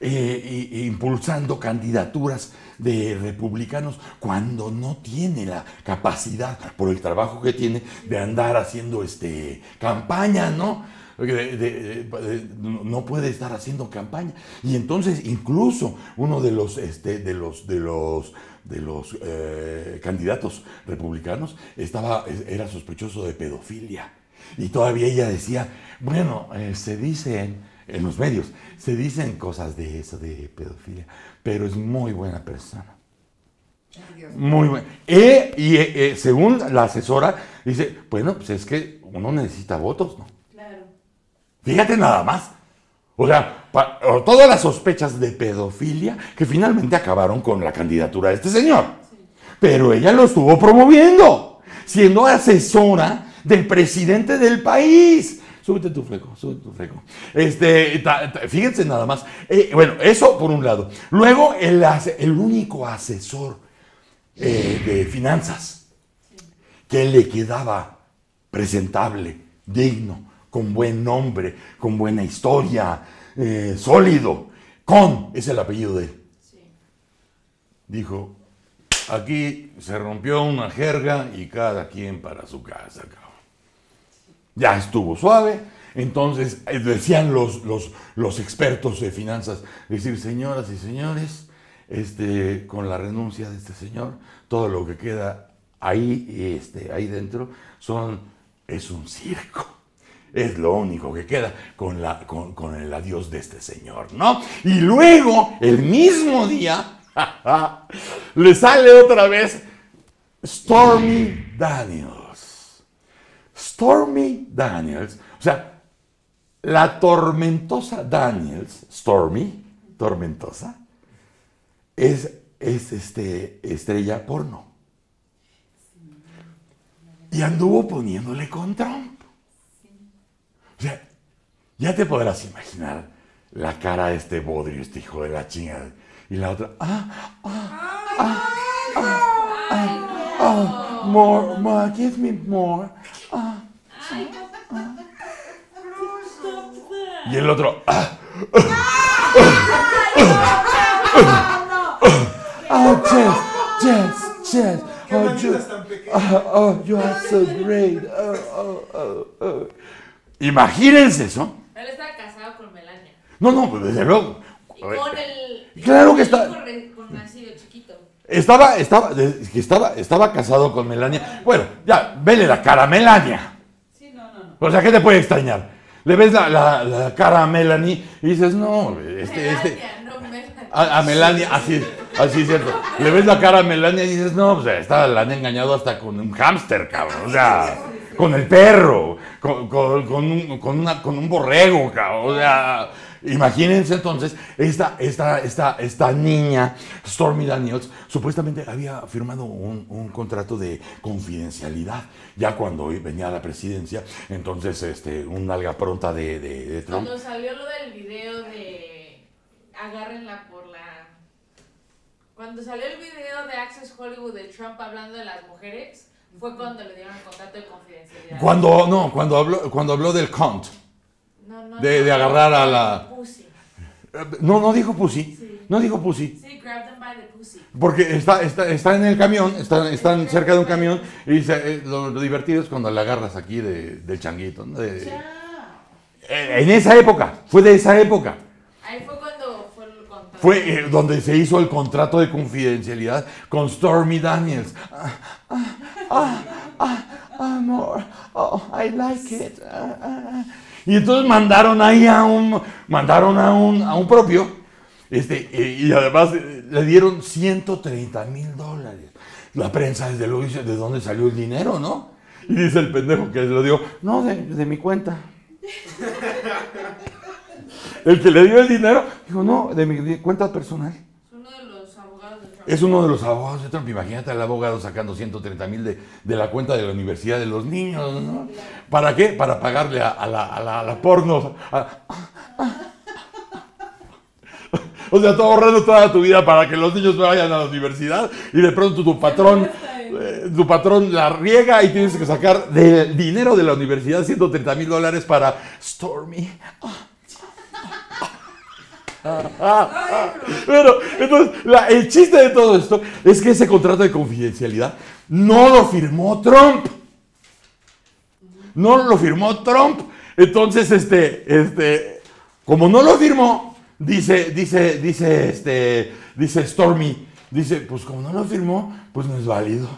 impulsando candidaturas de republicanos cuando no tiene la capacidad por el trabajo que tiene de andar haciendo este campaña, ¿no? De- no puede estar haciendo campaña y entonces incluso uno de los este, de los de los de los eh, candidatos republicanos estaba, era sospechoso de pedofilia. Y todavía ella decía, bueno, eh, se dicen en los medios, se dicen cosas de eso, de pedofilia, pero es muy buena persona. Muy buena. Eh, y eh, eh, según la asesora, dice, bueno, pues es que uno necesita votos, ¿no? Claro. Fíjate nada más. O sea, pa- o todas las sospechas de pedofilia que finalmente acabaron con la candidatura de este señor. Pero ella lo estuvo promoviendo, siendo asesora del presidente del país. Súbete tu freco, súbete tu freco. Este, ta- ta- fíjense nada más. Eh, bueno, eso por un lado. Luego, el, único asesor eh, de finanzas que le quedaba presentable, digno, con buen nombre, con buena historia, eh, sólido, con, es el apellido de él. Sí. Dijo, aquí se rompió una jerga y cada quien para su casa, cabrón. Ya estuvo suave. Entonces eh, decían los, los, los expertos de finanzas, decir, señoras y señores, este, con la renuncia de este señor, todo lo que queda ahí, este, ahí dentro son, es un circo. Es lo único que queda con, la, con, con el adiós de este señor, ¿no? Y luego, el mismo día, le sale otra vez Stormy Daniels. Stormy Daniels, o sea, la tormentosa Daniels, Stormy, tormentosa, es, es este, estrella porno. Y anduvo poniéndole con Trump. O sea, ya te podrás imaginar la cara de este bodrio, este hijo de la chingada. Y la otra, ah, ah, ah, ah, ah, ah, more, more, give me more. Ah, ah. Y el otro, ah, oh, Jess, Jess, Jess, ¿Qué oh, you, oh, oh, you are so great. Oh, oh, oh, oh. Imagínense eso. Él estaba casado con Melania. No, no, pues desde luego. Y con el. Claro que está- Con nacido chiquito. Estaba, estaba, estaba, estaba casado con Melania. Bueno, ya, vele la cara a Melania. O sea, ¿qué te puede extrañar? Le ves la, la- la cara a Melanie y dices, no, este, este, Melania, no Melania. a, a Melania, así, así es cierto. Le ves la cara a Melania y dices, no, pues esta la han engañado hasta con un hámster, cabrón. O sea, con el perro, con, con- con un, con una- con un borrego, cabrón. O sea, imagínense entonces, esta, esta, esta, esta niña, Stormy Daniels, supuestamente había firmado un, un contrato de confidencialidad. Ya cuando venía a la presidencia, entonces, este, un alga pronta de, de- de Trump. Cuando salió lo del video de. Agárrenla por la. Cuando salió el video de Access Hollywood de Trump hablando de las mujeres, fue cuando le dieron el contrato de confidencialidad. Cuando, no, cuando habló, cuando habló del cunt. No, no, de- no, de agarrar a la- Pussy. No, no dijo pussy. Sí. No dijo pussy. Sí, grab them by the pussy. Porque está, está, está en el camión, están, están cerca de un camión y dice, eh, lo, lo divertido es cuando le agarras aquí de- del changuito. ¿no? De- Eh, en esa época, fue de esa época. Ahí fue cuando fue el contrato. Fue eh, donde se hizo el contrato de confidencialidad con Stormy Daniels. Ah, ah, ah, ah, amor, oh, I like it. Y entonces mandaron ahí a un, mandaron a un, a un propio, este, eh, y además eh, le dieron 130 mil dólares. La prensa desde luego dice, ¿de dónde salió el dinero, no? Y dice el pendejo que lo dio, no, de, de mi cuenta. El que le dio el dinero, dijo, no, de mi cuenta personal. Es uno de los abogados de Trump. Es uno de los abogados de Trump. Imagínate al abogado sacando 130 mil de, de la cuenta de la Universidad de los Niños, ¿no? ¿Para qué? Para pagarle a, la, a la- a la porno. o sea, tú ahorrando toda tu vida para que los niños vayan a la universidad y de pronto tu patrón, eh, tu patrón la riega y tienes que sacar del dinero de la universidad 130 mil dólares para Stormy. Pero, entonces, el chiste de todo esto es que ese contrato de confidencialidad no lo firmó Trump. No lo firmó Trump. Entonces, este, este, como no lo firmó, dice, dice, dice, este, dice Stormy, dice, pues como no lo firmó, pues no es válido.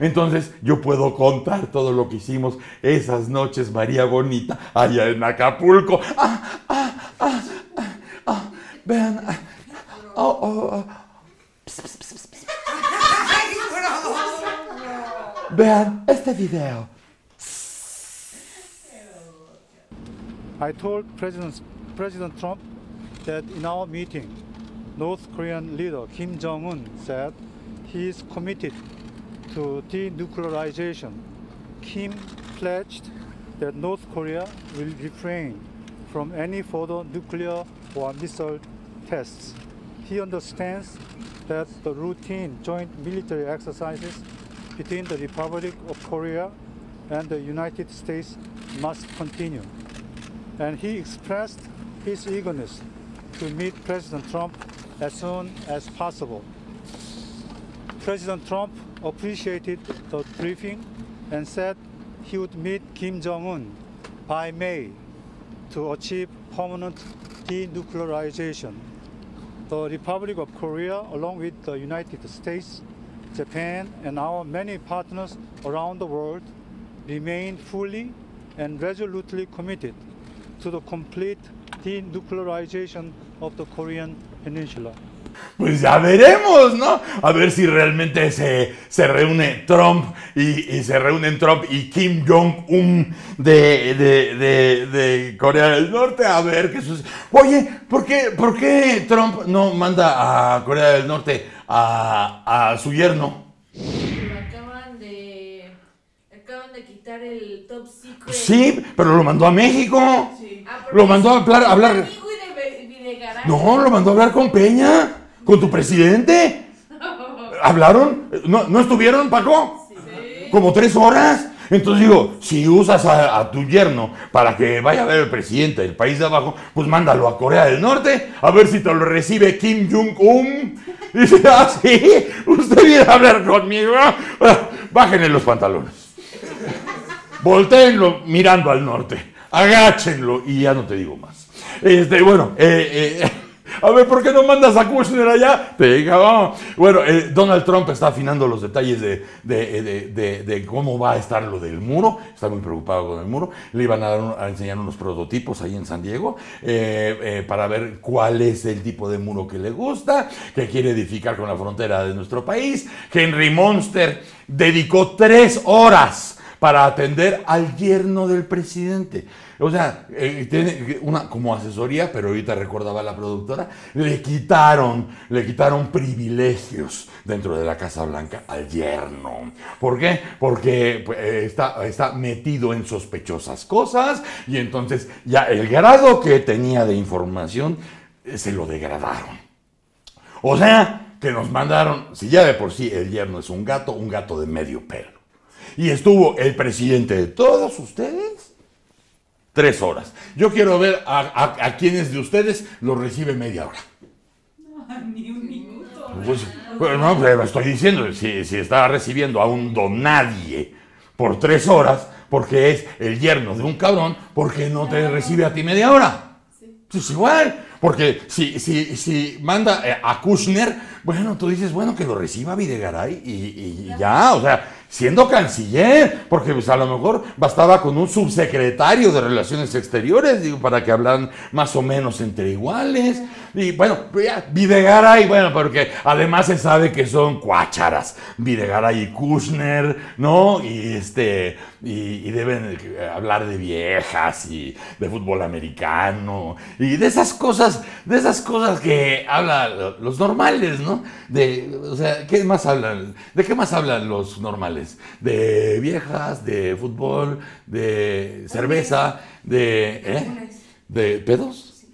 Entonces yo puedo contar todo lo que hicimos esas noches, María Bonita, allá en Acapulco. Ah, Vean este video. I told President, President Trump that in our meeting, North Korean leader Kim Jong un said he is committed to denuclearization. Kim pledged that North Korea will refrain from any further nuclear or missile tests. He understands that the routine joint military exercises between the Republic of Korea and the United States must continue and he expressed his eagerness to meet President Trump as soon as possible. President Trump appreciated the briefing and said he would meet Kim Jong un by May to achieve permanent denuclearization. The Republic of Korea, along with the United States, Japan, and our many partners around the world, remain fully and resolutely committed to the complete denuclearization of the Korean Peninsula. Pues ya veremos, ¿no? A ver si realmente se, se reúne Trump y, y se reúnen Trump y Kim Jong-un de, de, de, de Corea del Norte. A ver qué sucede. Oye, ¿por qué, ¿por qué Trump no manda a Corea del Norte a, a su yerno? Acaban de. Acaban de quitar el top secret. Sí, pero lo mandó a México. Ah, Lo mandó a hablar- hablar-. No, lo mandó a hablar con Peña, con tu presidente. ¿Hablaron? ¿No, ¿no estuvieron, Paco? Como tres horas. Entonces digo, si usas a, tu yerno para que vaya a ver el presidente del país de abajo, pues mándalo a Corea del Norte, a ver si te lo recibe Kim Jong-un. Dice, ah, sí, usted viene a hablar conmigo. Bájenle los pantalones. Volteenlo mirando al norte. Agáchenlo y ya no te digo más. Este, bueno, eh, eh, a ver, ¿por qué no mandas a Kushner allá? Te diga, vamos. Bueno, eh, Donald Trump está afinando los detalles de, de- cómo va a estar lo del muro. Está muy preocupado con el muro. Le iban a, dar a enseñar unos prototipos ahí en San Diego eh, eh, para ver cuál es el tipo de muro que le gusta, que quiere edificar con la frontera de nuestro país. Henry Monster dedicó tres horas para atender al yerno del presidente. O sea, eh, tiene una como asesoría, pero ahorita recordaba la productora, le quitaron, le quitaron privilegios dentro de la Casa Blanca al yerno. ¿Por qué? Porque pues, eh, está, está metido en sospechosas cosas y entonces ya el grado que tenía de información eh, se lo degradaron. O sea, que nos mandaron, si ya de por sí el yerno es un gato, un gato de medio pelo. Y estuvo el presidente de todos ustedes tres horas. Yo quiero ver a, a, a quienes de ustedes lo recibe media hora. Ni un minuto. Pues, pues, no, pues, estoy diciendo, si, si está recibiendo a un donadie por tres horas, porque es el yerno de un cabrón, ¿por qué no te recibe a ti media hora? Pues igual, porque si, si, si manda eh, a Kushner, bueno, tú dices, bueno, que lo reciba Videgaray y, y ya, o sea, siendo canciller, porque pues a lo mejor bastaba con un subsecretario de Relaciones Exteriores, digo, para que hablan más o menos entre iguales. Y bueno, pues Videgaray, bueno, porque además se sabe que son cuácharas, Videgaray y Kushner, ¿no? Y este, y, y deben eh, hablar de viejas y de fútbol americano y de esas cosas, de esas cosas que hablan los normales, ¿no? De, o sea, ¿qué más hablan? ¿De qué más hablan los normales? De viejas, de fútbol, de cerveza, de, ¿eh? ¿De pedos?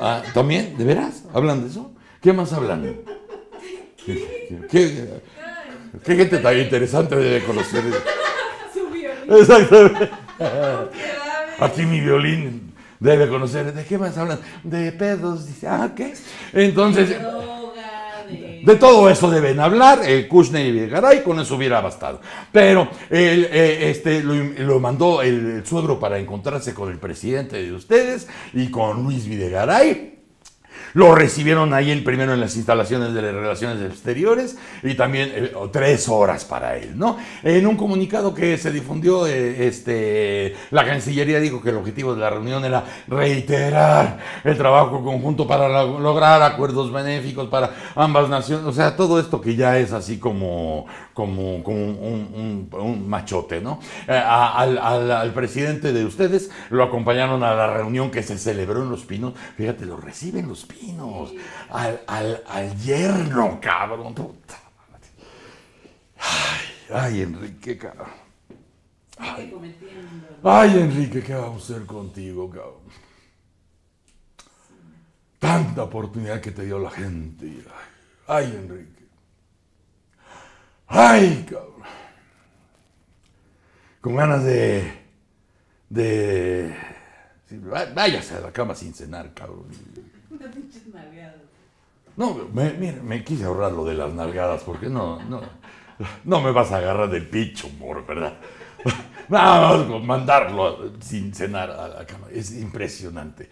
Ah, ¿También? ¿De veras? ¿Hablan de eso? ¿Qué más hablan? ¿Qué, qué- qué gente tan interesante debe conocer? Exactamente. Aquí mi violín debe conocer. ¿De qué más hablan? De pedos. Dice, ah, ¿qué? Entonces, Droga, de. de todo eso deben hablar, el Kushner y Videgaray, con eso hubiera bastado. Pero él, eh, este, lo, lo mandó el, el suegro para encontrarse con el presidente de ustedes y con Luis Videgaray. Lo recibieron ahí el primero en las instalaciones de las relaciones exteriores y también eh, tres horas para él, ¿no? En un comunicado que se difundió, eh, este, la Cancillería dijo que el objetivo de la reunión era reiterar el trabajo conjunto para lo- lograr acuerdos benéficos para ambas naciones, o sea, todo esto que ya es así como, como, como un, un- un machote, ¿no? Eh, al, al- al presidente de ustedes lo acompañaron a la reunión que se celebró en Los Pinos, fíjate, lo reciben Los Pinos, al, al, al yerno, cabrón, puta. Ay, ay, Enrique, cabrón. Ay, Enrique, ¿qué vamos a hacer contigo, cabrón? Tanta oportunidad que te dio la gente. ay, Enrique. Ay, cabrón. Con ganas de. de. Váyase a la cama sin cenar, cabrón. No, me, mira, me quise ahorrar lo de las nalgadas, porque no, no, no me vas a agarrar del picho, amor, ¿verdad? Nada más con mandarlo sin cenar a la cama, es impresionante.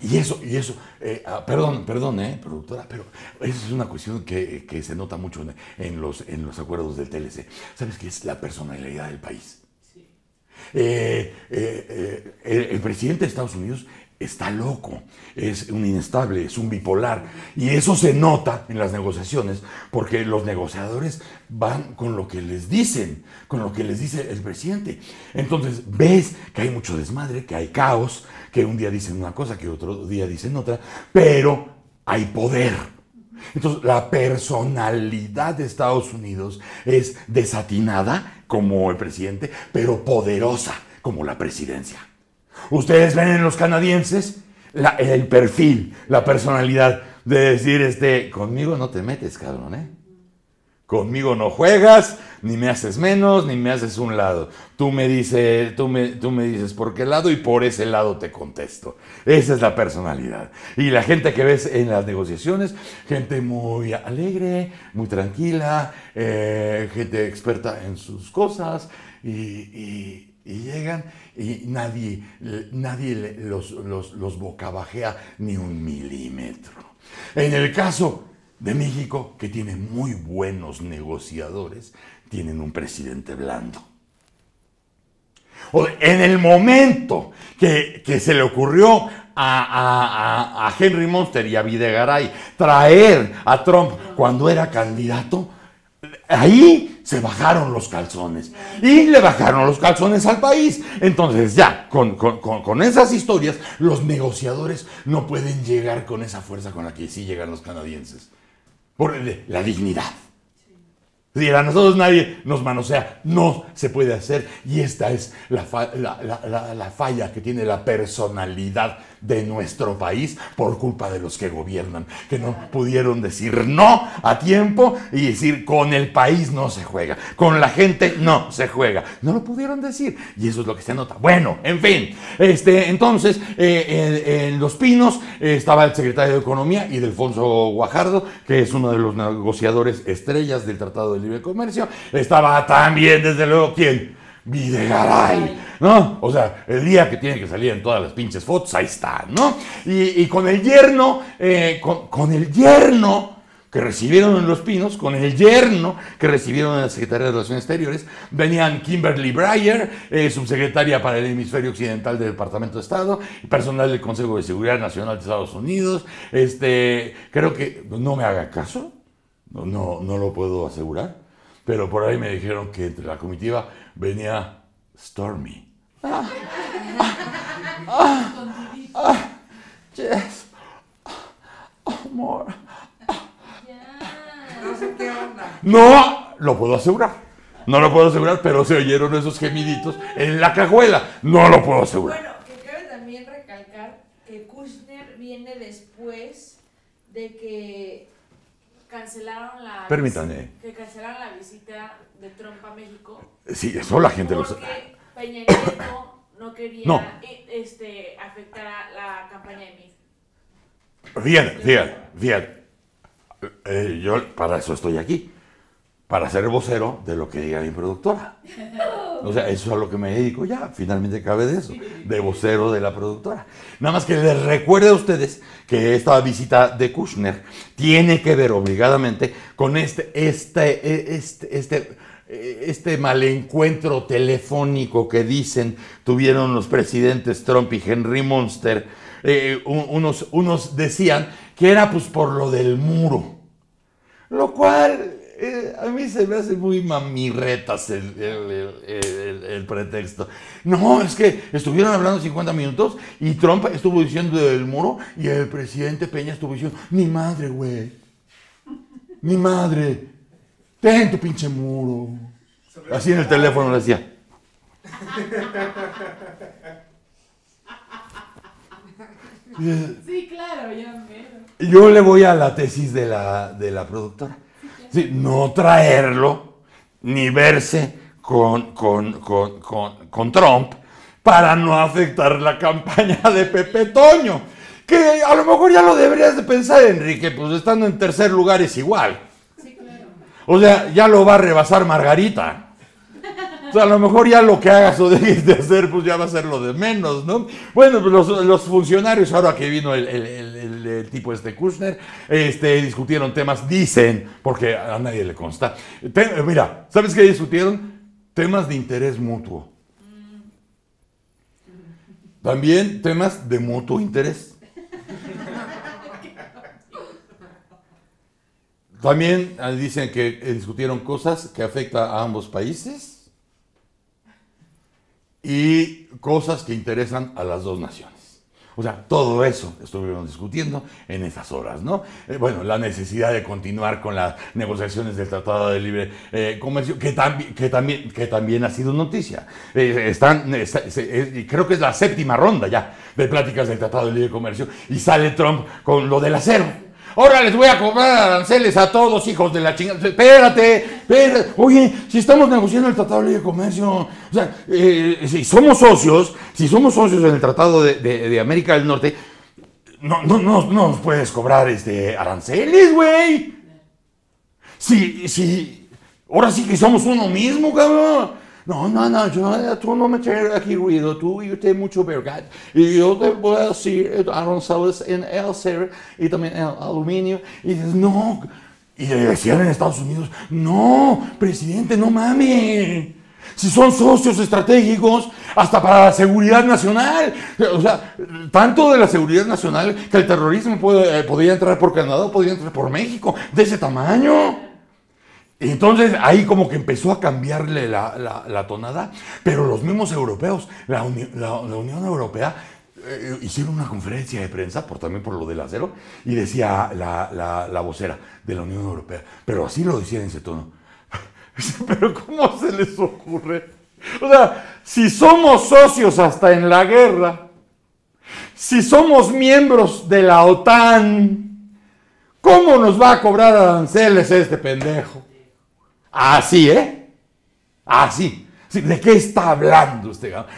Y eso, y eso, eh, ah, perdón, perdón, eh, productora, pero eso es una cuestión que, que se nota mucho en, en los, en los acuerdos del TLC. ¿Sabes qué es la personalidad del país? Eh, eh, eh, el, el presidente de Estados Unidos está loco, es un inestable, es un bipolar. Y eso se nota en las negociaciones porque los negociadores van con lo que les dicen, con lo que les dice el presidente. Entonces ves que hay mucho desmadre, que hay caos, que un día dicen una cosa, que otro día dicen otra, pero hay poder. Entonces, la personalidad de Estados Unidos es desatinada como el presidente, pero poderosa como la presidencia. Ustedes ven en los canadienses el perfil, la personalidad de decir, este, conmigo no te metes, cabrón, ¿eh? Conmigo no juegas, ni me haces menos, ni me haces un lado. Tú me dices, tú me, tú me dices por qué lado y por ese lado te contesto. Esa es la personalidad. Y la gente que ves en las negociaciones, gente muy alegre, muy tranquila, eh, gente experta en sus cosas y llegan y nadie, nadie los, los, los bocabajea ni un milímetro. En el caso de México, que tiene muy buenos negociadores, tienen un presidente blando. O- En el momento que, que se le ocurrió a- a- a Henry Monster y a Videgaray traer a Trump cuando era candidato, ahí se bajaron los calzones. Y le bajaron los calzones al país. Entonces ya, con, con- con- esas historias, los negociadores no pueden llegar con esa fuerza con la que sí llegan los canadienses. Por la dignidad. Decir, a nosotros nadie nos manosea, no se puede hacer. Y esta es la- la- la falla que tiene la personalidad de nuestro país por culpa de los que gobiernan, que no pudieron decir no a tiempo y decir con el país no se juega, con la gente no se juega. No lo pudieron decir y eso es lo que se nota. Bueno, en fin, este, entonces eh, en, Los Pinos eh, estaba el secretario de Economía y Delfonso Guajardo, que es uno de los negociadores estrellas del Tratado de Libre Comercio. Estaba también, desde luego, ¿quién? Videgaray, ¿no? O sea, el día que tiene que salir en todas las pinches fotos, ahí está, ¿no? Y, y con el yerno, eh, con, con el yerno que recibieron en Los Pinos, con el yerno que recibieron en la Secretaría de Relaciones Exteriores, venían Kimberly Breyer, eh, subsecretaria para el hemisferio occidental del Departamento de Estado, personal del Consejo de Seguridad Nacional de Estados Unidos. Este, creo que no me haga caso, no, no, no lo puedo asegurar, pero por ahí me dijeron que entre la comitiva venía Stormy. Ah, Yes. Amor. No sé qué onda. No lo puedo asegurar. No lo puedo asegurar, pero se oyeron esos gemiditos en la cajuela. No lo puedo asegurar. Bueno, que cabe también recalcar que Kushner viene después de que cancelaron la Permítame. que cancelaron la visita de Trump a México Sí, eso la gente lo sabe. Peña Nieto no quería No. eh, este afectar a la campaña de Mid. Fíjate, fíjate, fíjate. Eh, yo para eso estoy aquí. Para ser vocero de lo que diga mi productora. O sea, eso es a lo que me dedico ya, finalmente cabe de eso, de vocero de la productora. Nada más que les recuerde a ustedes que esta visita de Kushner tiene que ver obligadamente con este, este, este, este, este malencuentro telefónico que dicen tuvieron los presidentes Trump y Henry Monster. Eh, un- unos, unos decían que era pues por lo del muro. Lo cual eh, a mí se me hace muy mamirretas el, el- el- pretexto. No, es que estuvieron hablando 50 minutos y Trump estuvo diciendo del muro y el presidente Peña estuvo diciendo, ni madre, güey. Ni madre. Ten tu pinche muro. Así en el teléfono le decía. Sí, claro, ya mero. Yo le voy a la tesis de la, de la productora. Sí, no traerlo ni verse con, con, con, con, Trump para no afectar la campaña de Pepe Toño. Que a lo mejor ya lo deberías de pensar, Enrique, pues estando en tercer lugar es igual. Sí, claro. O sea, ya lo va a rebasar Margarita. O a lo mejor ya lo que hagas o dejes de hacer, pues ya va a ser lo de menos, ¿no? Bueno, pues los, funcionarios, ahora que vino el, tipo este Kushner, este, discutieron temas, dicen, porque a nadie le consta. Mira, ¿sabes qué discutieron? Temas de interés mutuo. También temas de mutuo interés. También eh, dicen que eh, discutieron cosas que afectan a ambos países y cosas que interesan a las dos naciones. O sea, todo eso estuvieron discutiendo en esas horas, ¿no? Eh, bueno, la necesidad de continuar con las negociaciones del Tratado de Libre eh, Comercio, que, tambi- que, también, que también ha sido noticia. Eh, están, está- se- creo que es la séptima ronda ya de pláticas del Tratado de Libre Comercio y sale Trump con lo del acero. Ahora les voy a cobrar aranceles a todos, hijos de la chingada. Espérate, espérate. Oye, si estamos negociando el Tratado de Libre Comercio, o sea, eh, si somos socios, si somos socios en el Tratado de, América del Norte, no, no, no, no nos puedes cobrar este, aranceles, güey. Sí, sí. Ahora sí que somos uno mismo, cabrón. No, no, no, yo, tú no me traes aquí ruido, tú y usted mucho verga. Y yo te voy a decir eh, aranceles en el acero y también en el aluminio. Y dices, no. Y le decían en Estados Unidos, no, presidente, no mames. Si son socios estratégicos, hasta para la seguridad nacional. O sea, tanto de la seguridad nacional que el terrorismo puede, eh, podría entrar por Canadá podría entrar por México, de ese tamaño. Entonces ahí como que empezó a cambiarle la, la- tonada, pero los mismos europeos, la, la- Unión Europea, eh, hicieron una conferencia de prensa, por, también por lo del acero, y decía la vocera de la Unión Europea, pero así lo decía en ese tono. pero ¿cómo se les ocurre? O sea, si somos socios hasta en la guerra, si somos miembros de la OTAN, ¿cómo nos va a cobrar aranceles este pendejo? Así, ¿eh? Así. Sí, ¿De qué está hablando usted? cabrón?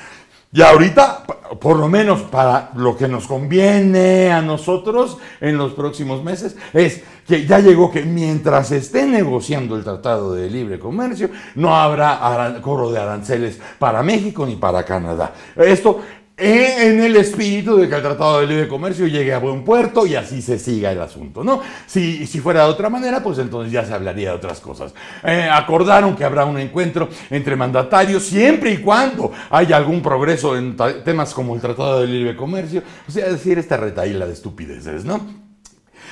Y ahorita, por lo menos para lo que nos conviene a nosotros en los próximos meses, es que ya llegó que mientras esté negociando el Tratado de Libre Comercio, no habrá cobro de aranceles para México ni para Canadá. Esto en en el espíritu de que el Tratado de Libre Comercio llegue a buen puerto y así se siga el asunto, ¿no? Si, fuera de otra manera, pues entonces ya se hablaría de otras cosas. Eh, acordaron que habrá un encuentro entre mandatarios siempre y cuando haya algún progreso en temas como el Tratado de Libre Comercio, o sea, decir esta retaíla de estupideces, ¿no?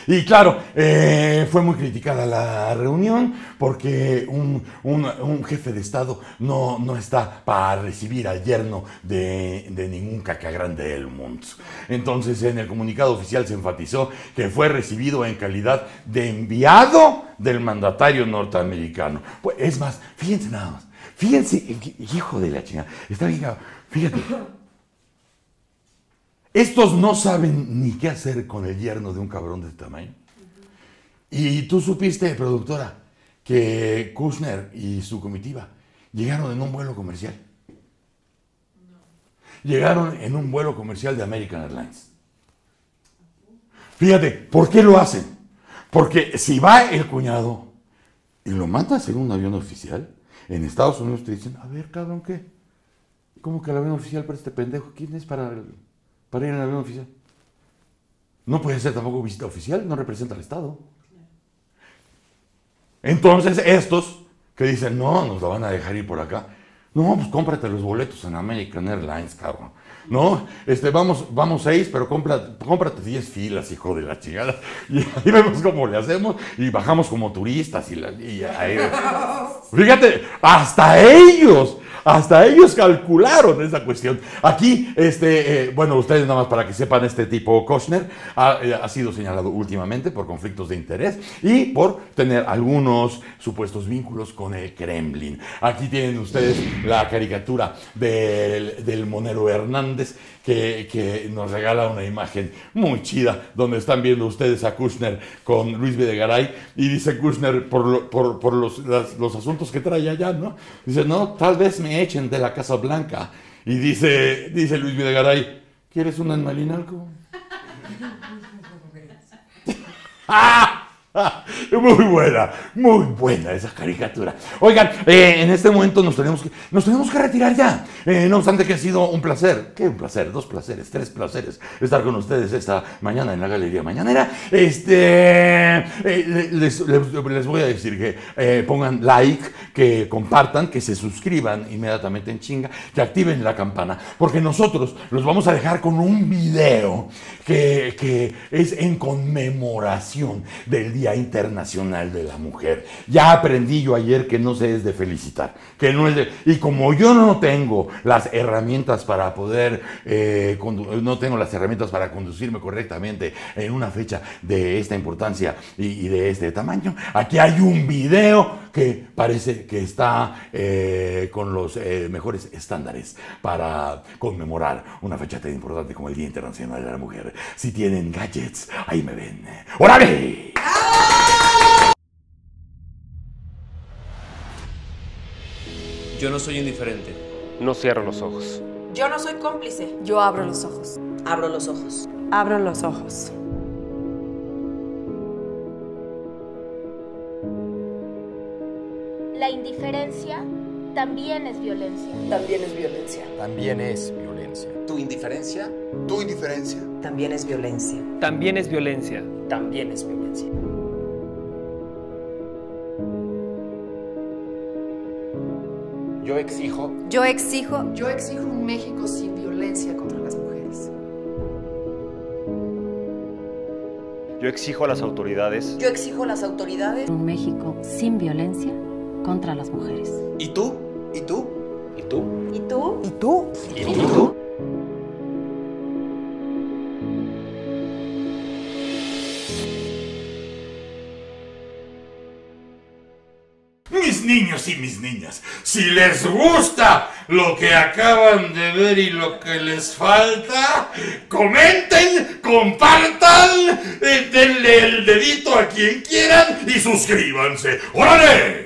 Y claro, eh, fue muy criticada la reunión porque un, un- jefe de Estado no, no está para recibir al yerno de, de ningún cacagrande del mundo. Entonces, en el comunicado oficial se enfatizó que fue recibido en calidad de enviado del mandatario norteamericano. Pues, es más, fíjense nada más. Fíjense, hijo de la chingada. Está bien, fíjate. Estos no saben ni qué hacer con el yerno de un cabrón de este tamaño. Y tú supiste, productora, que Kushner y su comitiva llegaron en un vuelo comercial. Llegaron en un vuelo comercial de American Airlines. Fíjate, ¿por qué lo hacen? Porque si va el cuñado y lo mandas en un avión oficial, En Estados Unidos te dicen, a ver, cabrón, ¿qué? ¿Cómo que el avión oficial para este pendejo? ¿Quién es para, para ir en avión oficial? No puede ser tampoco visita oficial, no representa al Estado. Entonces estos que dicen, no, nos la van a dejar ir por acá. No, pues cómprate los boletos en American Airlines, cabrón. No, este, vamos, vamos seis, pero compra, cómprate diez filas, hijo de la chingada. Y ahí vemos cómo le hacemos y bajamos como turistas y, la, Fíjate, hasta ellos, hasta ellos calcularon esa cuestión. Aquí, este, eh, bueno, ustedes nada más para que sepan, este tipo Kochner ha, eh, ha sido señalado últimamente por conflictos de interés y por tener algunos supuestos vínculos con el Kremlin. Aquí tienen ustedes la caricatura del monero Hernández que, nos regala una imagen muy chida donde están viendo ustedes a Kushner con Luis Videgaray y dice Kushner por, los asuntos que trae allá, ¿no? Dice, no, tal vez me echen de la Casa Blanca. Y dice, dice Luis Videgaray, ¿quieres un animalinalco? ¡Ah! Muy buena, muy buena esa caricatura. Oigan, eh, en este momento nos tenemos que, nos tenemos que retirar ya. Eh, no obstante que ha sido un placer, ¿qué un placer? Dos placeres, tres placeres estar con ustedes esta mañana en la Galería Mañanera. Este, eh, les, voy a decir que pongan like, que compartan, que se suscriban inmediatamente en chinga, que activen la campana, porque nosotros los vamos a dejar con un video que es en conmemoración del Día Internacional de la Mujer. Ya aprendí yo ayer que no se es de felicitar, que no es de... Y como yo no tengo las herramientas para poder, eh, no tengo las herramientas para conducirme correctamente en una fecha de esta importancia y, y de este tamaño, aquí hay un video que parece que está eh, con los eh, mejores estándares para conmemorar una fecha tan importante como el Día Internacional de la Mujer. Si tienen gadgets, ahí me ven. ¡Órale! Yo no soy indiferente. No cierro los ojos. Yo no soy cómplice. Yo abro los ojos. Abro los ojos. Abro los ojos. La indiferencia también es violencia. También es violencia. También es violencia. Tu indiferencia Tu indiferencia También es violencia. También es violencia. También es violencia. Yo exijo Yo exijo Yo exijo un México sin violencia contra las mujeres. Yo exijo a las autoridades. Yo exijo a las autoridades Un México sin violencia contra las mujeres. ¿Y tú? ¿Y tú? ¿Y tú? ¿Y tú? ¿Y tú? ¿Y tú? Niños y mis niñas, si les gusta lo que acaban de ver y lo que les falta, comenten, compartan, eh, denle el dedito a quien quieran y suscríbanse. ¡Órale!